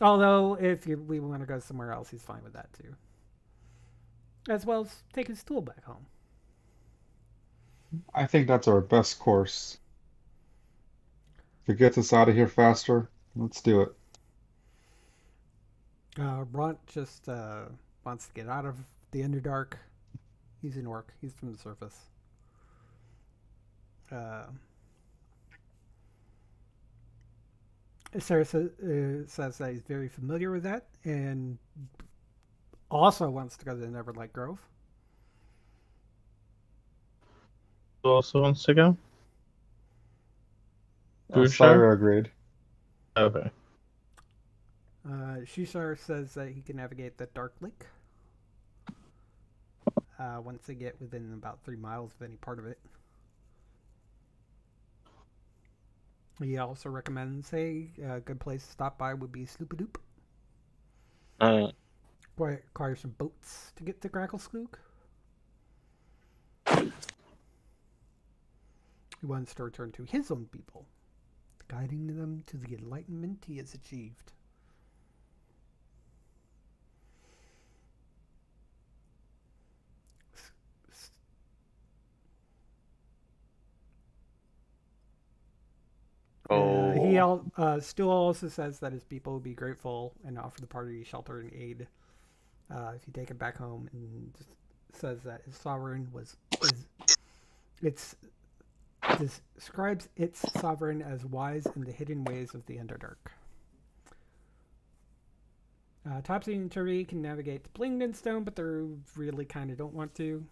Although, if you, we want to go somewhere else, he's fine with that too as well as take his tool back home. I think that's our best course. If it gets us out of here faster, let's do it. Uh, Runt just uh, wants to get out of the Underdark. He's an orc. He's from the surface. Uh, Sarah sa- uh, says that he's very familiar with that and also wants to go to Neverlight Grove. Who also wants to go? Uh, Bouchard? Syra agreed. Okay. Uh, Shishar says that he can navigate the Dark Lake uh, once they get within about three miles of any part of it. He also recommends a uh, good place to stop by would be Sloopadoop. Uh, Require some boats to get to Gracklesklook. He wants to return to his own people, guiding them to the enlightenment he has achieved. Uh, he Oh, al- uh, still also says that his people will be grateful and offer the party shelter and aid uh, if you take it back home, and just says that his sovereign was is it's describes its sovereign as wise in the hidden ways of the Underdark. Uh, Topsy and Turvy can navigate the Blingdenstone, but they really kind of don't want to.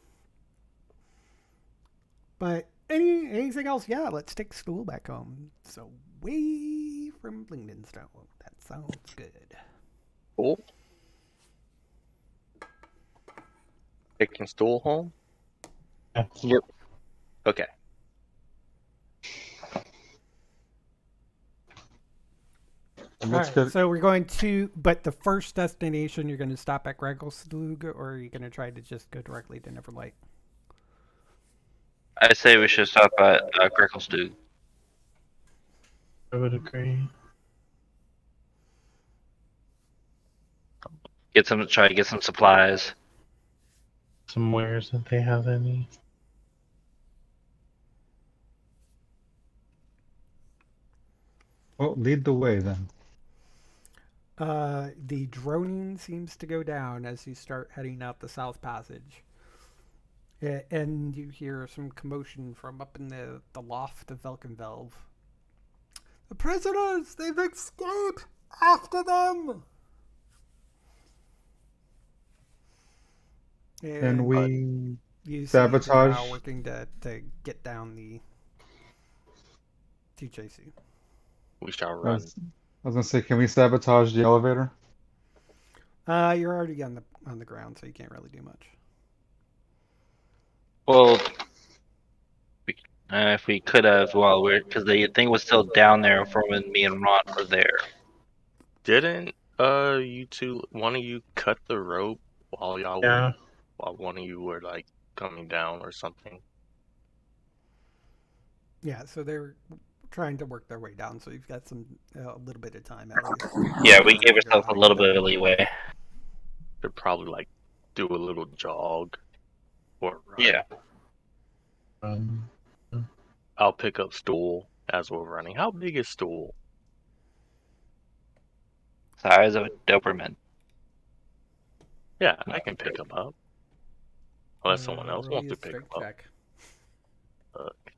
But any anything else? Yeah, let's take Stool back home. So way from Blingdenstone. That sounds good. cool. Taking stool home? Yeah. Yep. Okay. And let's Alright, so we're going to, but the first destination you're going to stop at Greggelslug, or are you going to try to just go directly to Neverlight? I say we should stop at uh, Greckle's I would agree. Get some, try to get some supplies. Some wares if they have any. well, lead the way then. Uh, the droning seems to go down as you start heading out the South Passage. A- And you hear some commotion from up in the, the loft of Velkenvelve. The prisoners! They've escaped! After them! And we you see sabotage- Drow working to, to get down the TJC. We shall I run. was, I was gonna say, can we sabotage the elevator? Uh, you're already on the on the ground, so you can't really do much. Well, uh, if we could have, while we're, because the thing was still down there from when me and Ron were there. Didn't uh you two one of you cut the rope while y'all Yeah. while one of you were like coming down or something? Yeah, so they're trying to work their way down, so you've got some uh, a little bit of time at least. Yeah, we gave ourselves a little bit of leeway. Could probably like do a little jog or run. Yeah. Um, I'll pick up stool as we're running. How big is stool? Size of a Doberman. Yeah, I can pick him up. Unless someone Uh, else wants to pick him strength up. check. Fuck.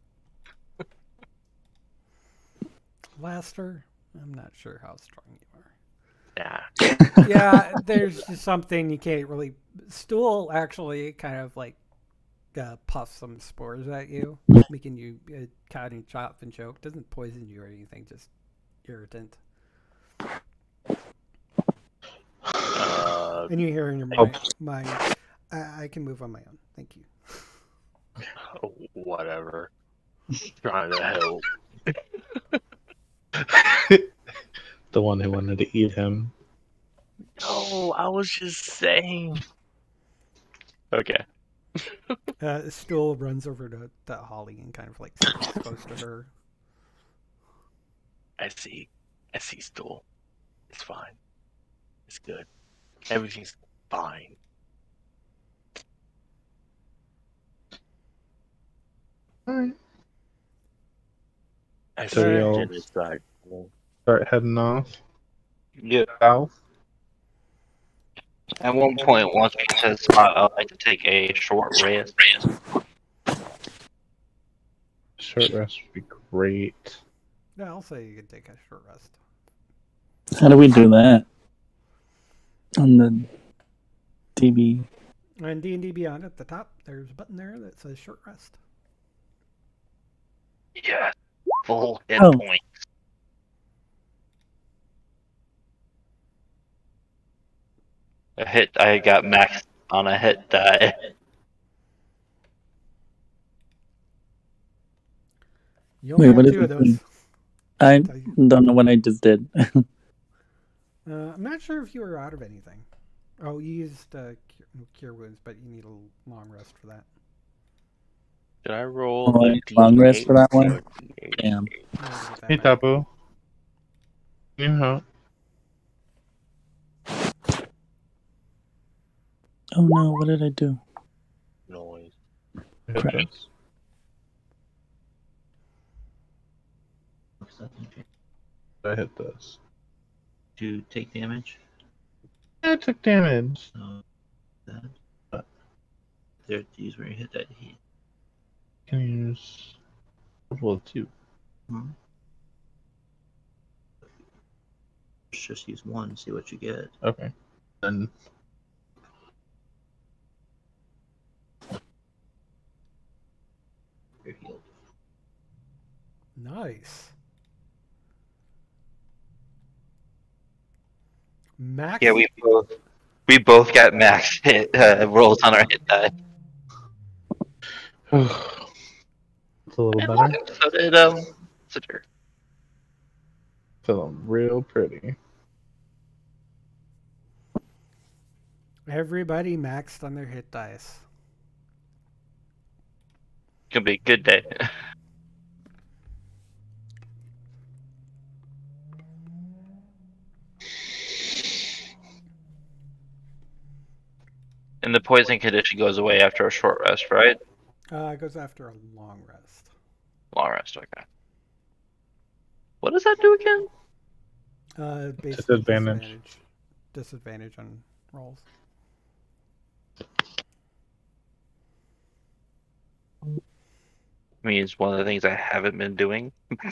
Laster, I'm not sure how strong you are. Nah. yeah, there's just something you can't really. Stool actually kind of like uh, puffs some spores at you, making you uh, kind of chop and choke. Doesn't poison you or anything, just irritant. Uh, And you hear in your Oh. mind, mind I, I can move on my own. Thank you. whatever. Trying to help. the one who wanted to eat him. No, I was just saying. Okay. Uh, Stool runs over to, to Holly and kind of like sits close to her. I see. I see stool. It's fine. It's good. Everything's fine. Alright. I So see we all- Start heading off Yeah. south. At one point, once we get to the spot, I'd like to take a short rest. Short rest would be great. Yeah, I'll say you can take a short rest. How do we do that? On the DB. And D and D Beyond at the top, there's a button there that says short rest. Yeah. Full hit Oh. A hit. I got maxed on a hit die. You only Wait, what have is two of those. I don't know what I just did. Uh, I'm not sure if you were out of anything. Oh, you used uh, cure, cure wounds, but you need a long rest for that. Did I roll Oh, a I need long rest for that one? a D8? Damn. I'm gonna get that Hey. Tapu. You know, Oh no, what did I do? Noise. hit Crap. I hit this. To take damage. I took damage. So that. There, use where you hit that heat. Can you use level of two. Hmm. Let's Just use one, see what you get. Okay. Then You're healed. Nice. Max. Yeah, we both we both got max hit uh, rolls on our hit die. it's a little better. So did um, Sitter. Feeling real pretty. Everybody maxed on their hit dice. Gonna be a good day. And the poison condition goes away after a short rest, right? Uh, it goes after a long rest. Long rest, okay. What does that do again? Uh, basically Disadvantage. disadvantage. Disadvantage on rolls. I mean, it's one of the things I haven't been doing.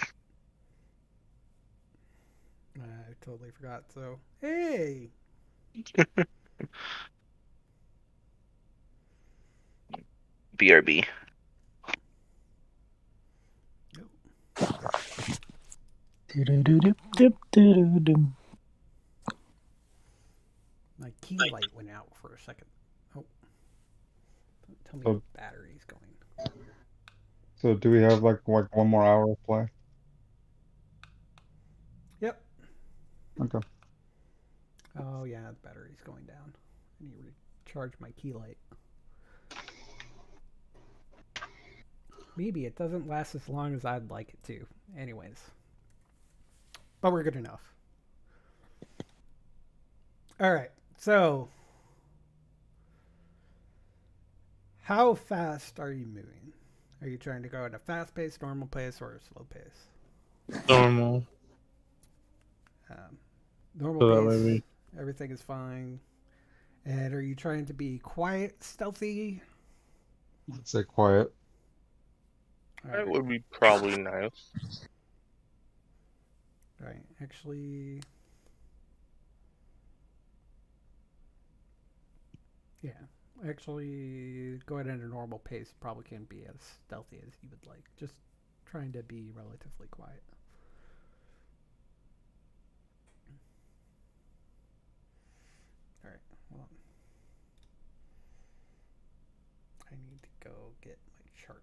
I totally forgot. So, hey, BRB. My key light went out for a second. Oh, Don't tell me Oh. the battery's going. So do we have like like one more hour of play? Yep. Okay. Oh yeah, the battery's going down. I need to recharge my key light. Maybe it doesn't last as long as I'd like it to. Anyways. But we're good enough. Alright, so how fast are you moving? Are you trying to go at a fast pace, normal pace, or a slow pace? Normal. Um, normal So pace, way everything is fine. And are you trying to be quiet, stealthy? Let's say quiet. That Alright, would be probably nice. right. Actually, yeah. Actually, go at a normal pace. Probably can't be as stealthy as you would like. Just trying to be relatively quiet. All right, hold on. I need to go get my chart.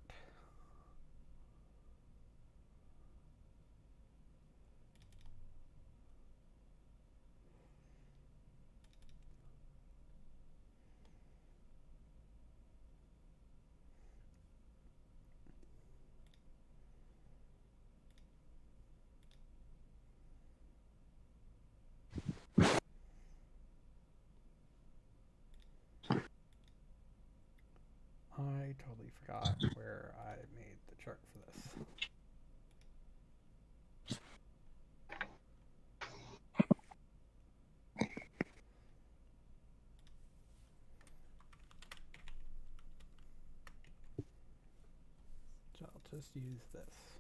I totally forgot where I made the chart for this. So I'll just use this.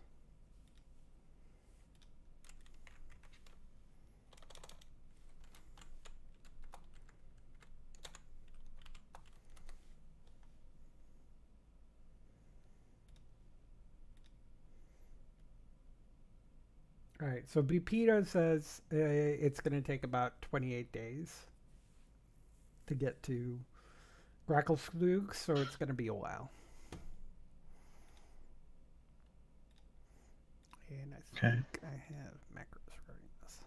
All right, so Buppido says uh, it's going to take about 28 days to get to Gracklstugh, so it's going to be a while. And I Okay. I have macros regarding this.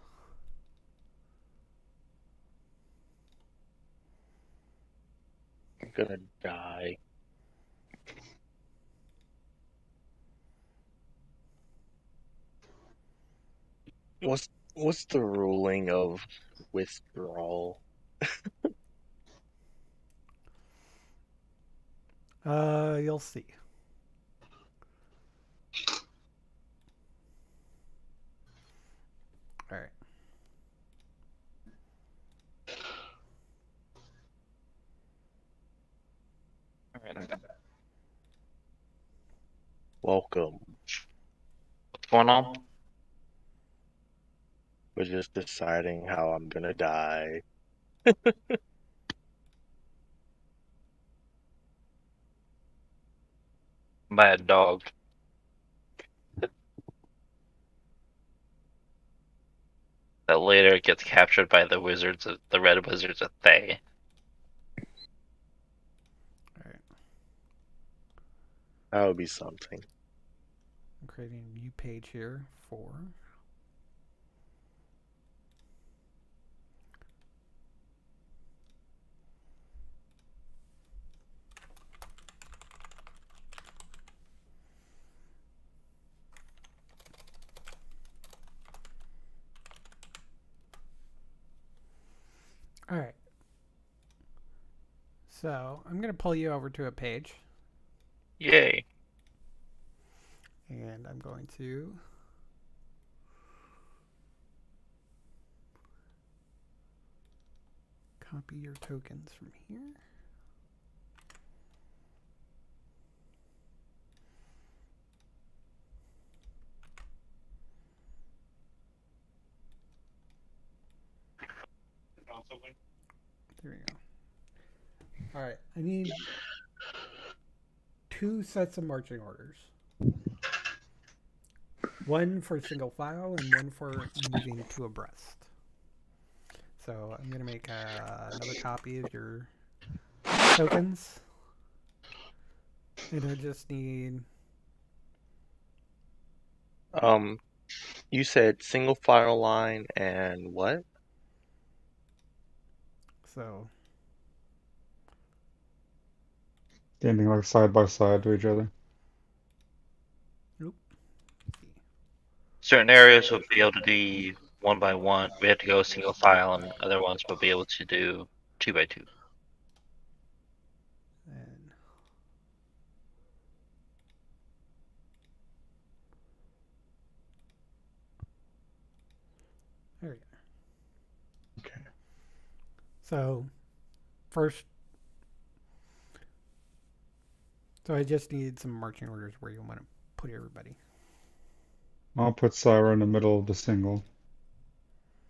I'm gonna die. What's what's the ruling of withdrawal? Uh, you'll see. All right. Welcome. What's going on? We're just deciding how I'm gonna die. Mad dog. That later gets captured by the wizards, of, the red wizards of Thay. That would be something. I'm creating a new page here for. All right. So I'm going to pull you over to a page. Yay. And I'm going to copy your tokens from here. There we go. All right, I need two sets of marching orders. One for single file and one for moving to abreast. So I'm going to make uh, another copy of your tokens. And I just need Um, you said single file line and what? So Standing like side by side to each other. Nope. Certain areas will be able to do one by one. We have to go single file, and other ones will be able to do two by two. and there we go. Okay. So first so I just need some marching orders where you want to put everybody. I'll put Syra in the middle of the single.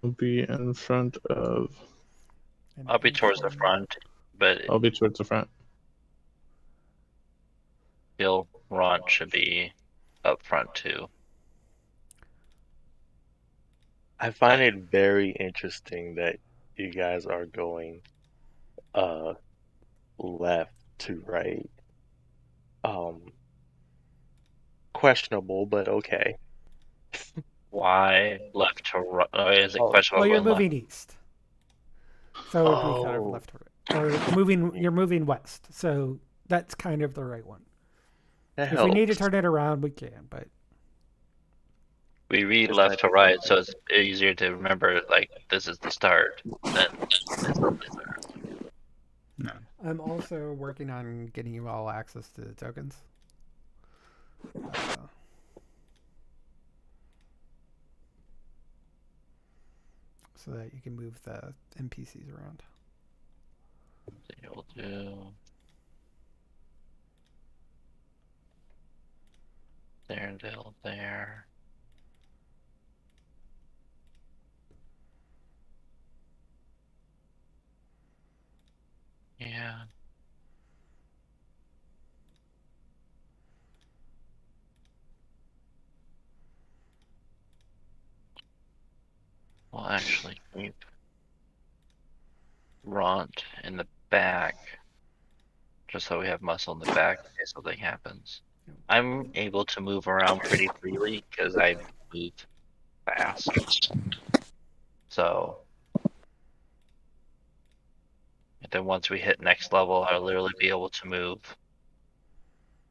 I'll be in front of. And I'll be towards the front, but I'll be towards the front. Bill Ron should be up front too. I find it very interesting that you guys are going uh left to right. Um questionable, but okay. Why left to right? Oh, is it Oh, questionable? Well, you're going left? moving east. So it would kind of Oh. left to right. Or moving you're moving west. So that's kind of the right one. That If we need to turn it around, we can, but We read left to right, so it's easier to remember. Like this is the start. Then this is the start. I'm also working on getting you all access to the tokens. Uh, so that you can move the NPCs around. You'll do. There, Dill, there. Yeah. Well, actually, keep Ront in the back, just so we have muscle in the back in case something happens. I'm able to move around pretty freely because I move fast. So, and then once we hit next level, I'll literally be able to move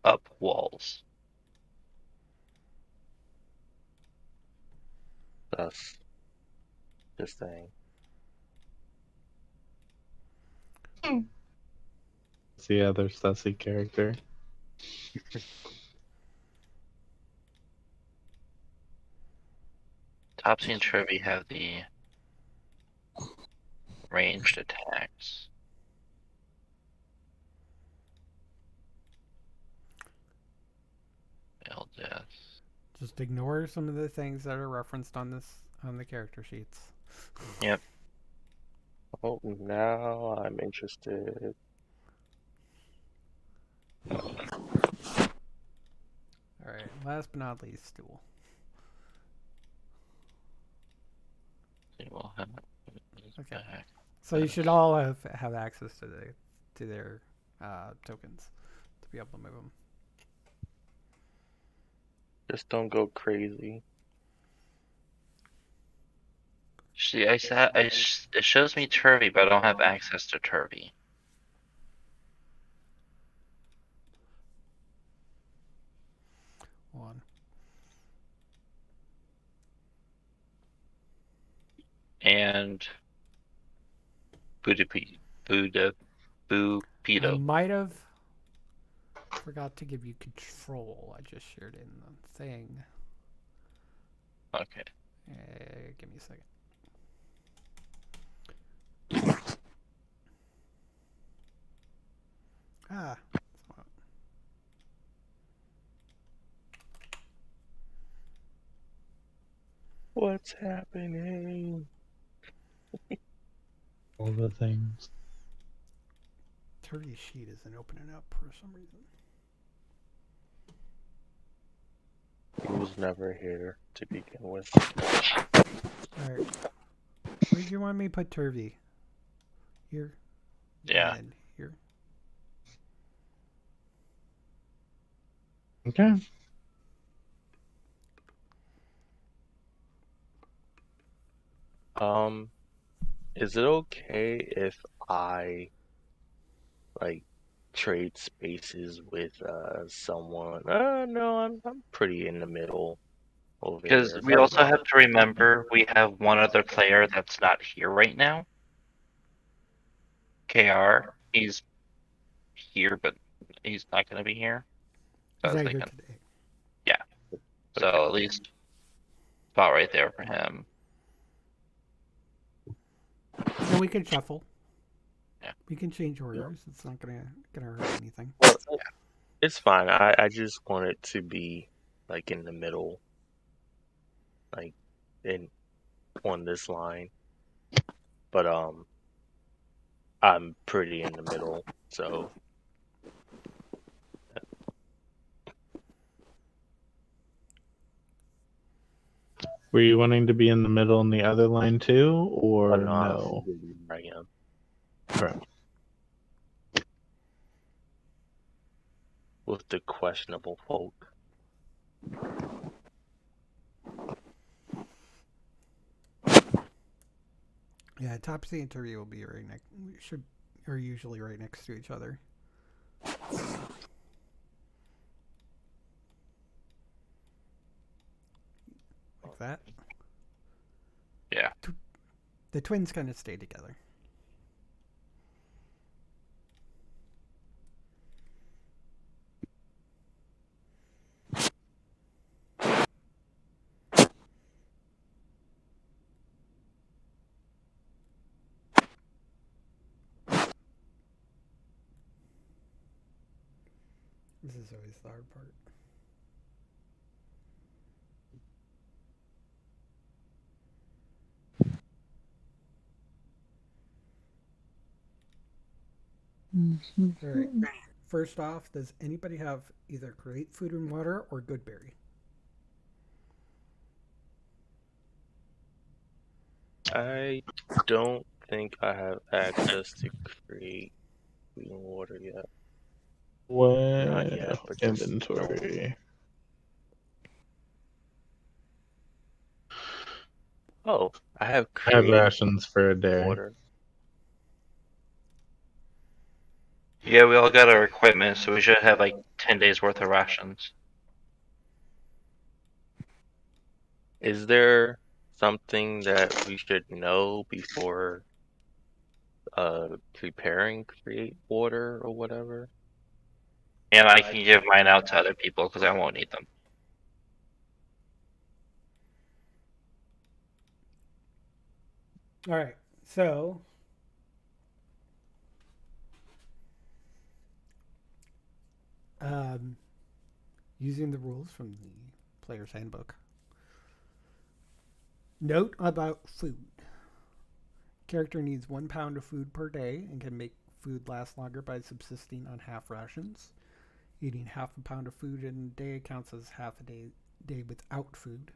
up walls. sus. Just saying. It's hmm. the other sussy character. Topsy and Trevi have the ranged attacks. Failed death. Just ignore some of the things that are referenced on this on the character sheets. Yep. Oh, now I'm interested. All right. Last but not least, stool. See, Okay. So you should all have have access to the to their uh, tokens to be able to move them. Just don't go crazy. See, I sa I sh it shows me Turvy, but I don't have access to Turvy. One. And Buddha Buddha I might have forgot to give you control. I just shared in the thing. Okay. Uh, give me a second. Ah. What's happening? All the things. Turkey sheet isn't opening up for some reason. He was never here to begin with. Alright. Where do you want me to put Turvy? Here? Yeah. And here? Okay. Um, is it okay if I like trade spaces with uh someone? Uh, no, I'm I'm pretty in the middle over Because here. we also have to remember we have one other player that's not here right now. KR. He's here, but he's not going to be here. So I He's was not here thinking, today. so at least spot right there for him. And we can shuffle. Yeah. We can change orders. It's not gonna gonna hurt anything. Well, it's fine. I I just want it to be like in the middle, like in on this line. But um, I'm pretty in the middle, so Were you wanting to be in the middle in the other line too, or I don't know no? I am. Correct. with the questionable folk. Yeah, Topsy and Turvy will be right next. Should are usually right next to each other. Like that. Yeah. The twins kind of stay together. This is always the hard part. Mm-hmm. All right. First off, does anybody have either Create Food and Water or Goodberry? I don't think I have access to create food and water yet. Yet, inventory? Oh, I have I have rations for a day. water. Yeah, we all got our equipment, so we should have like 10 days worth of rations. Is there something that we should know before uh preparing create water or whatever? And I can give mine out to other people because I won't need them. All right. So um, using the rules from the player's handbook. Note about food. Character needs one pound of food per day and can make food last longer by subsisting on half rations. Eating half a pound of food in a day counts as half a day, day without food.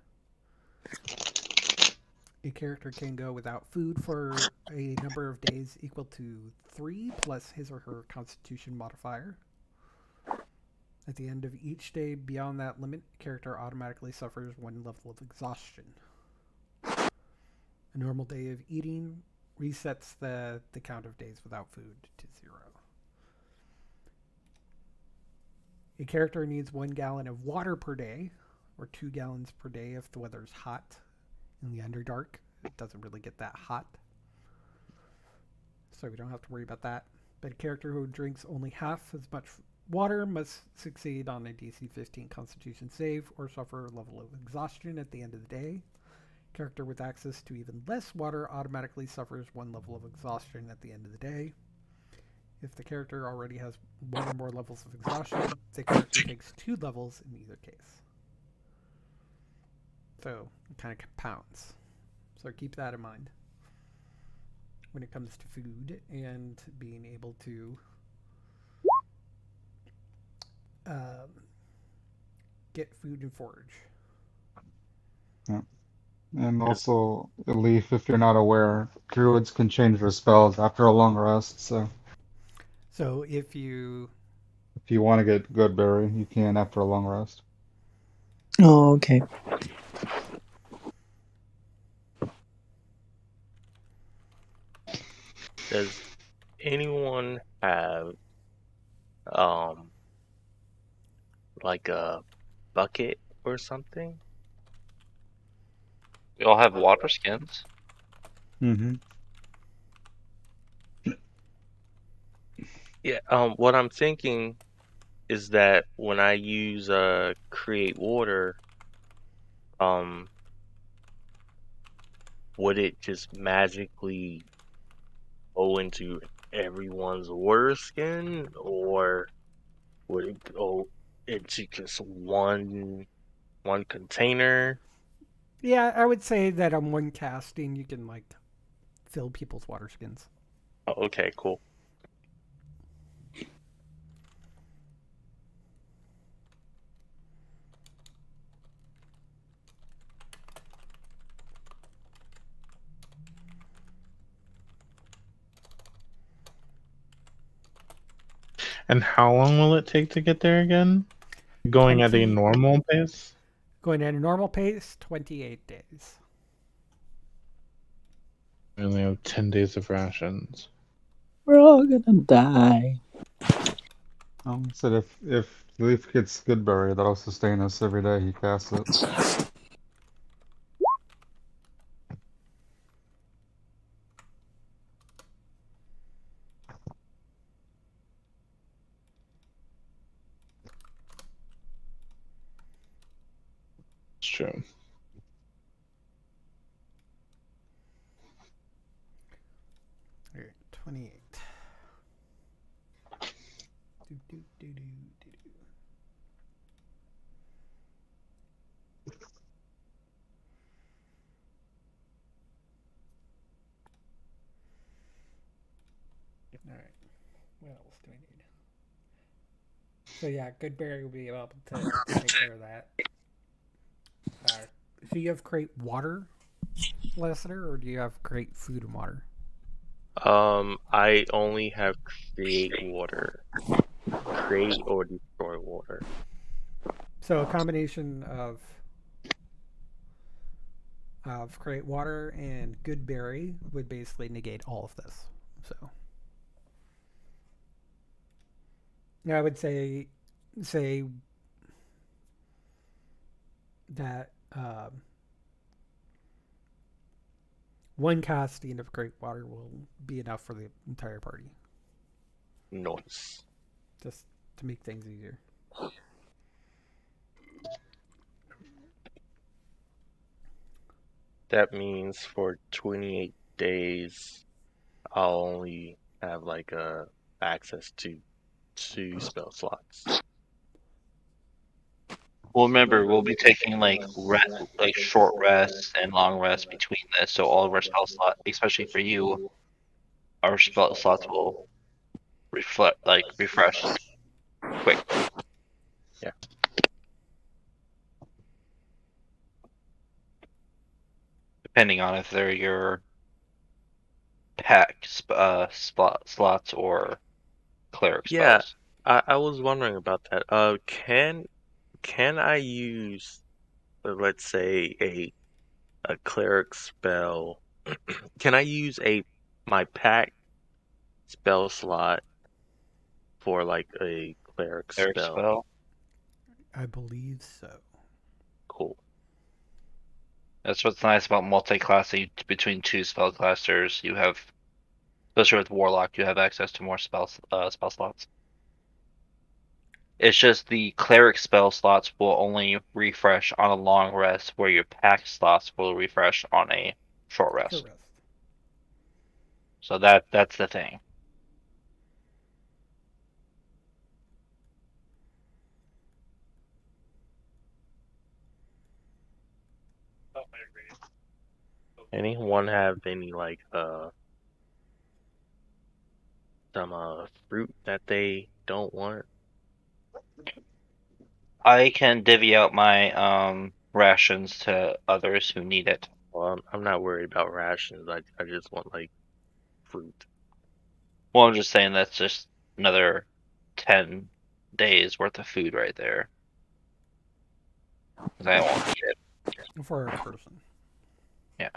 A character can go without food for a number of days equal to 3 plus his or her constitution modifier. At the end of each day beyond that limit, a character automatically suffers one level of exhaustion. A normal day of eating resets the, the count of days without food to zero. A character needs one gallon of water per day, or two gallons per day if the weather's hot in the Underdark. It doesn't really get that hot. So we don't have to worry about that. But a character who drinks only half as much water must succeed on a DC 15 Constitution save or suffer a level of exhaustion at the end of the day. Character with access to even less water automatically suffers one level of exhaustion at the end of the day. If the character already has one or more levels of exhaustion, the character takes two levels in either case. So it kind of compounds. So keep that in mind when it comes to food and being able to um, get food and forage. Yeah. And also, Leaf, if you're not aware, druids can change their spells after a long rest. So So if you if you want to get good berry, you can after a long rest. Oh, okay. Does anyone have um like a bucket or something? We all have water skins. Mm-hmm. Yeah, um what I'm thinking is that when I use uh create water um would it just magically go into everyone's water skin or would it go into just one one container? Yeah, I would say that on one casting you can like fill people's water skins. Oh, okay, cool. And how long will it take to get there again? Going at a normal pace? Going at a normal pace, 28 days. We only have 10 days of rations. We're all gonna die. Um, said if if Leaf gets good berry, that'll sustain us every day he casts it. It's. Alright, 28. Do, do, do, do, do, do. Alright, what else do I need? So yeah, Goodberry will be able to take care of that. Uh, so you have create water, Lester, or do you have create food and water? Um I only have create water. Create or destroy water. So a combination of of create water and good berry would basically negate all of this. So yeah, I would say say that um, One casting of Create Water will be enough for the entire party, Nice. just to make things easier. That means for 28 days, I'll only have like uh access to two spell slots. Well, remember, we'll be taking like rest, like short rests and long rests between this, so all of our spell slot, especially for you, our spell slots will reflect, like refresh quick. Yeah. Depending on if they're your pack sp- uh, spot slots or cleric Yeah. I, I was wondering about that. Uh, can can I use, uh, let's say, a a cleric spell? Can I use a my pack spell slot for like a cleric, Cleric spell? spell. I believe so. Cool. That's what's nice about multi-classing between two spell spellcasters. You have, especially with Warlock, you have access to more spell uh, spell slots. It's just the cleric spell slots will only refresh on a long rest, where your pack slots will refresh on a short rest. Short rest. So that that's the thing. Anyone have any like uh some uh fruit that they don't want? I can divvy out my um rations to others who need it. Well, I'm, I'm not worried about rations. I I just want like fruit. Well, I'm just saying that's just another ten days worth of food right there. 'Cause I won't eat it. For a person. Yeah.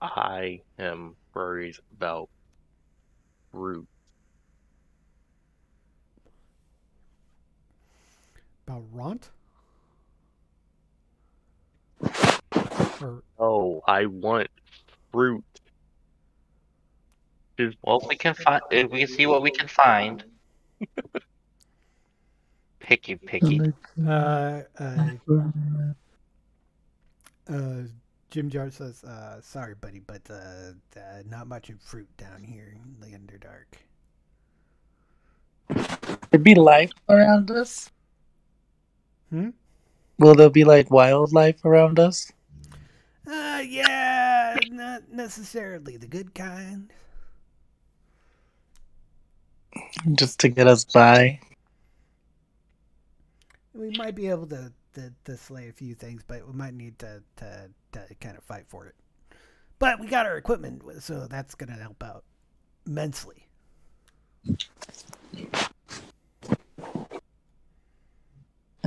I am worried about fruit. About Ront? Or Oh, I want fruit. Well, we can find. We can see what we can find. Picky, picky. uh, uh, uh, Jimjar says, uh, "Sorry, buddy, but uh, uh, not much of fruit down here in the Underdark." There'd be life around us? Hmm? Will there be like wildlife around us? Uh, yeah, not necessarily the good kind. Just to get us by? We might be able to, to, to slay a few things, but we might need to, to, to kind of fight for it. But we got our equipment, so that's going to help out immensely.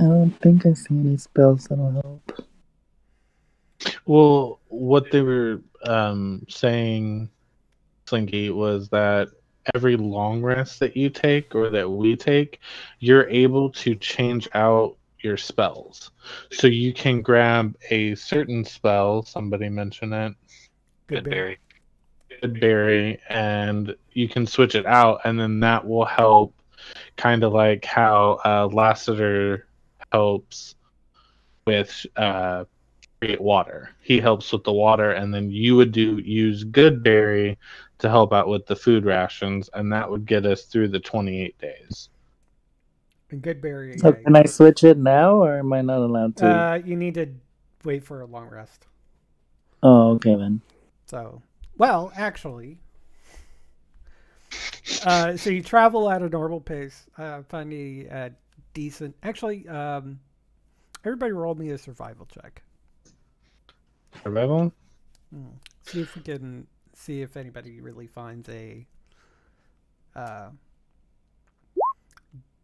I don't think I see any spells that'll help. Well, what they were um, saying, Slinky, was that every long rest that you take or that we take, you're able to change out your spells. So you can grab a certain spell, somebody mentioned it, Good Goodberry. good berry, and you can switch it out, and then that will help kind of like how uh, Lassiter helps with uh, create water. He helps with the water, and then you would do use Goodberry to help out with the food rations, and that would get us through the 28 days. And Goodberry, So yeah, can I switch it now, or am I not allowed to? uh, you need to wait for a long rest. oh, okay then. So, well, actually, uh, so you travel at a normal pace. Uh, find a, uh decent. Actually, um, everybody roll me a survival check. Survival? Hmm. See if we can see if anybody really finds a uh,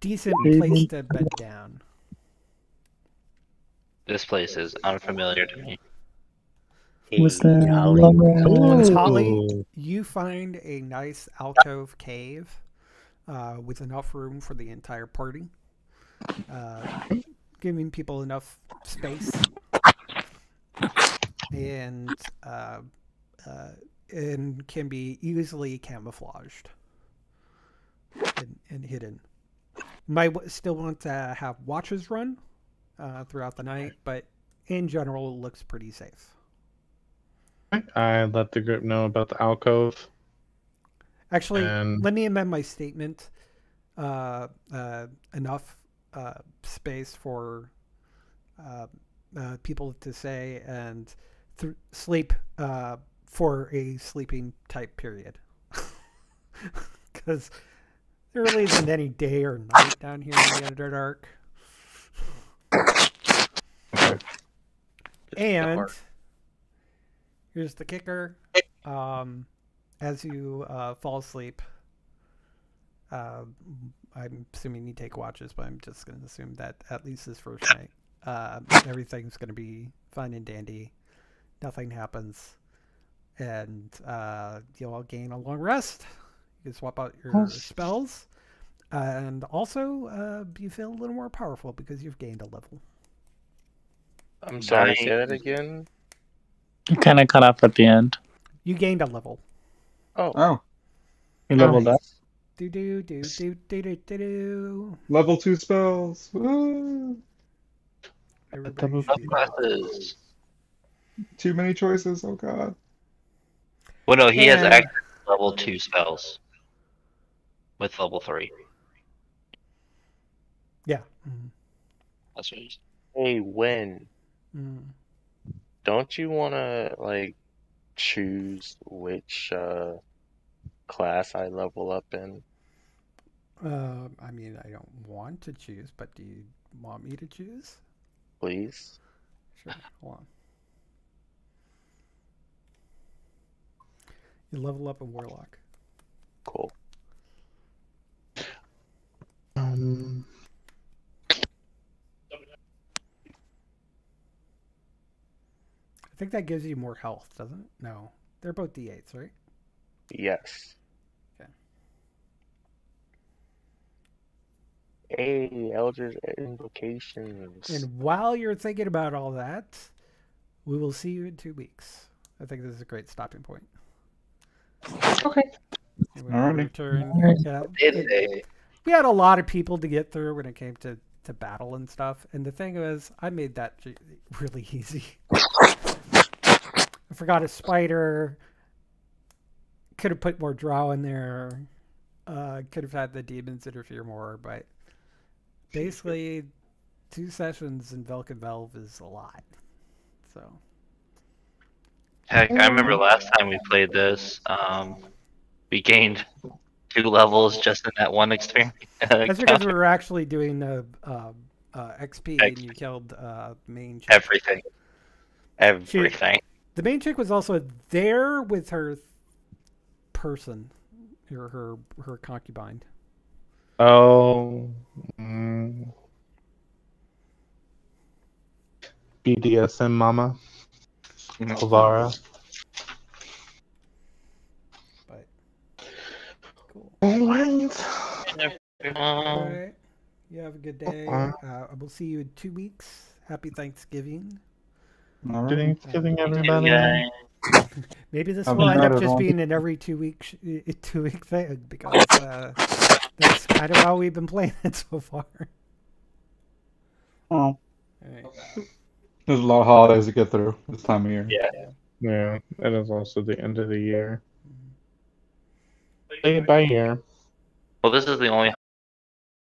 decent place to bed down. This place is unfamiliar to me. What's that? Holly. Long rest? Once Holly, you find a nice alcove cave uh, with enough room for the entire party, uh, giving people enough space. and uh, uh, and can be easily camouflaged and, and hidden. Might w- still want to have watches run uh, throughout the night, but in general, it looks pretty safe. I let the group know about the alcove. Actually, And- let me amend my statement. Uh, uh, enough uh, space for uh, uh, people to say and sleep uh, for a sleeping type period. Because there really isn't any day or night down here in the Underdark. And dark. here's the kicker. Um, as you uh, fall asleep, uh, I'm assuming you take watches, but I'm just going to assume that at least this first night, uh, everything's going to be fine and dandy. Nothing happens. And uh, you'll all gain a long rest. You can swap out your Oh. spells. And also, uh, you feel a little more powerful because you've gained a level. I'm sorry, Nice. say that again. You kind of cut off at the end. You gained a level. Oh, Oh, You leveled up. Do do do do do do do do. level two spells. Woo! Everybody double should be Classes. Too many choices. Oh god. Well, no, he has And- active level two spells with level three. Yeah. Mm, That's what he's. hey, when? mm. Don't you want to like choose which uh class I level up in? Uh, I mean, I don't want to choose, but do you want me to choose? Please. Sure. Hold on. You level up a warlock. Cool. Um, I think that gives you more health, doesn't it? No, they're both d8s, right? Yes. Hey, Eldritch Invocations. And while you're thinking about all that, we will see you in two weeks. I think this is a great stopping point. Okay. And when we Alrighty. return, Alright. yeah, we had a lot of people to get through when it came to, to battle and stuff. And the thing was, I made that really easy. I forgot a spider. Could have put more drow in there. Uh, could have had the demons interfere more, but basically, two sessions in Velkenvelve is a lot. So heck, I remember last time we played this. Um, we gained two levels just in that one experience. that's because we were actually doing uh, uh, uh, XP and you killed uh, main. chick. everything, everything. The main chick was also there with her person, or her her concubine. Oh. Mm, BDSM mama. Ilvara. But cool. Alright. All Um, right. You have a good day. Uh-uh. Uh, I will see you in two weeks. Happy Thanksgiving. All Good right. Thanksgiving, everybody. yeah. Maybe this Happy will end up just being an every two week sh- uh, two week thing because uh, that's kind of how we've been playing it so far. Oh, All right. there's a lot of holidays to get through this time of year. Yeah. Yeah, it is also the end of the year. Play it by ear. Well, this is the only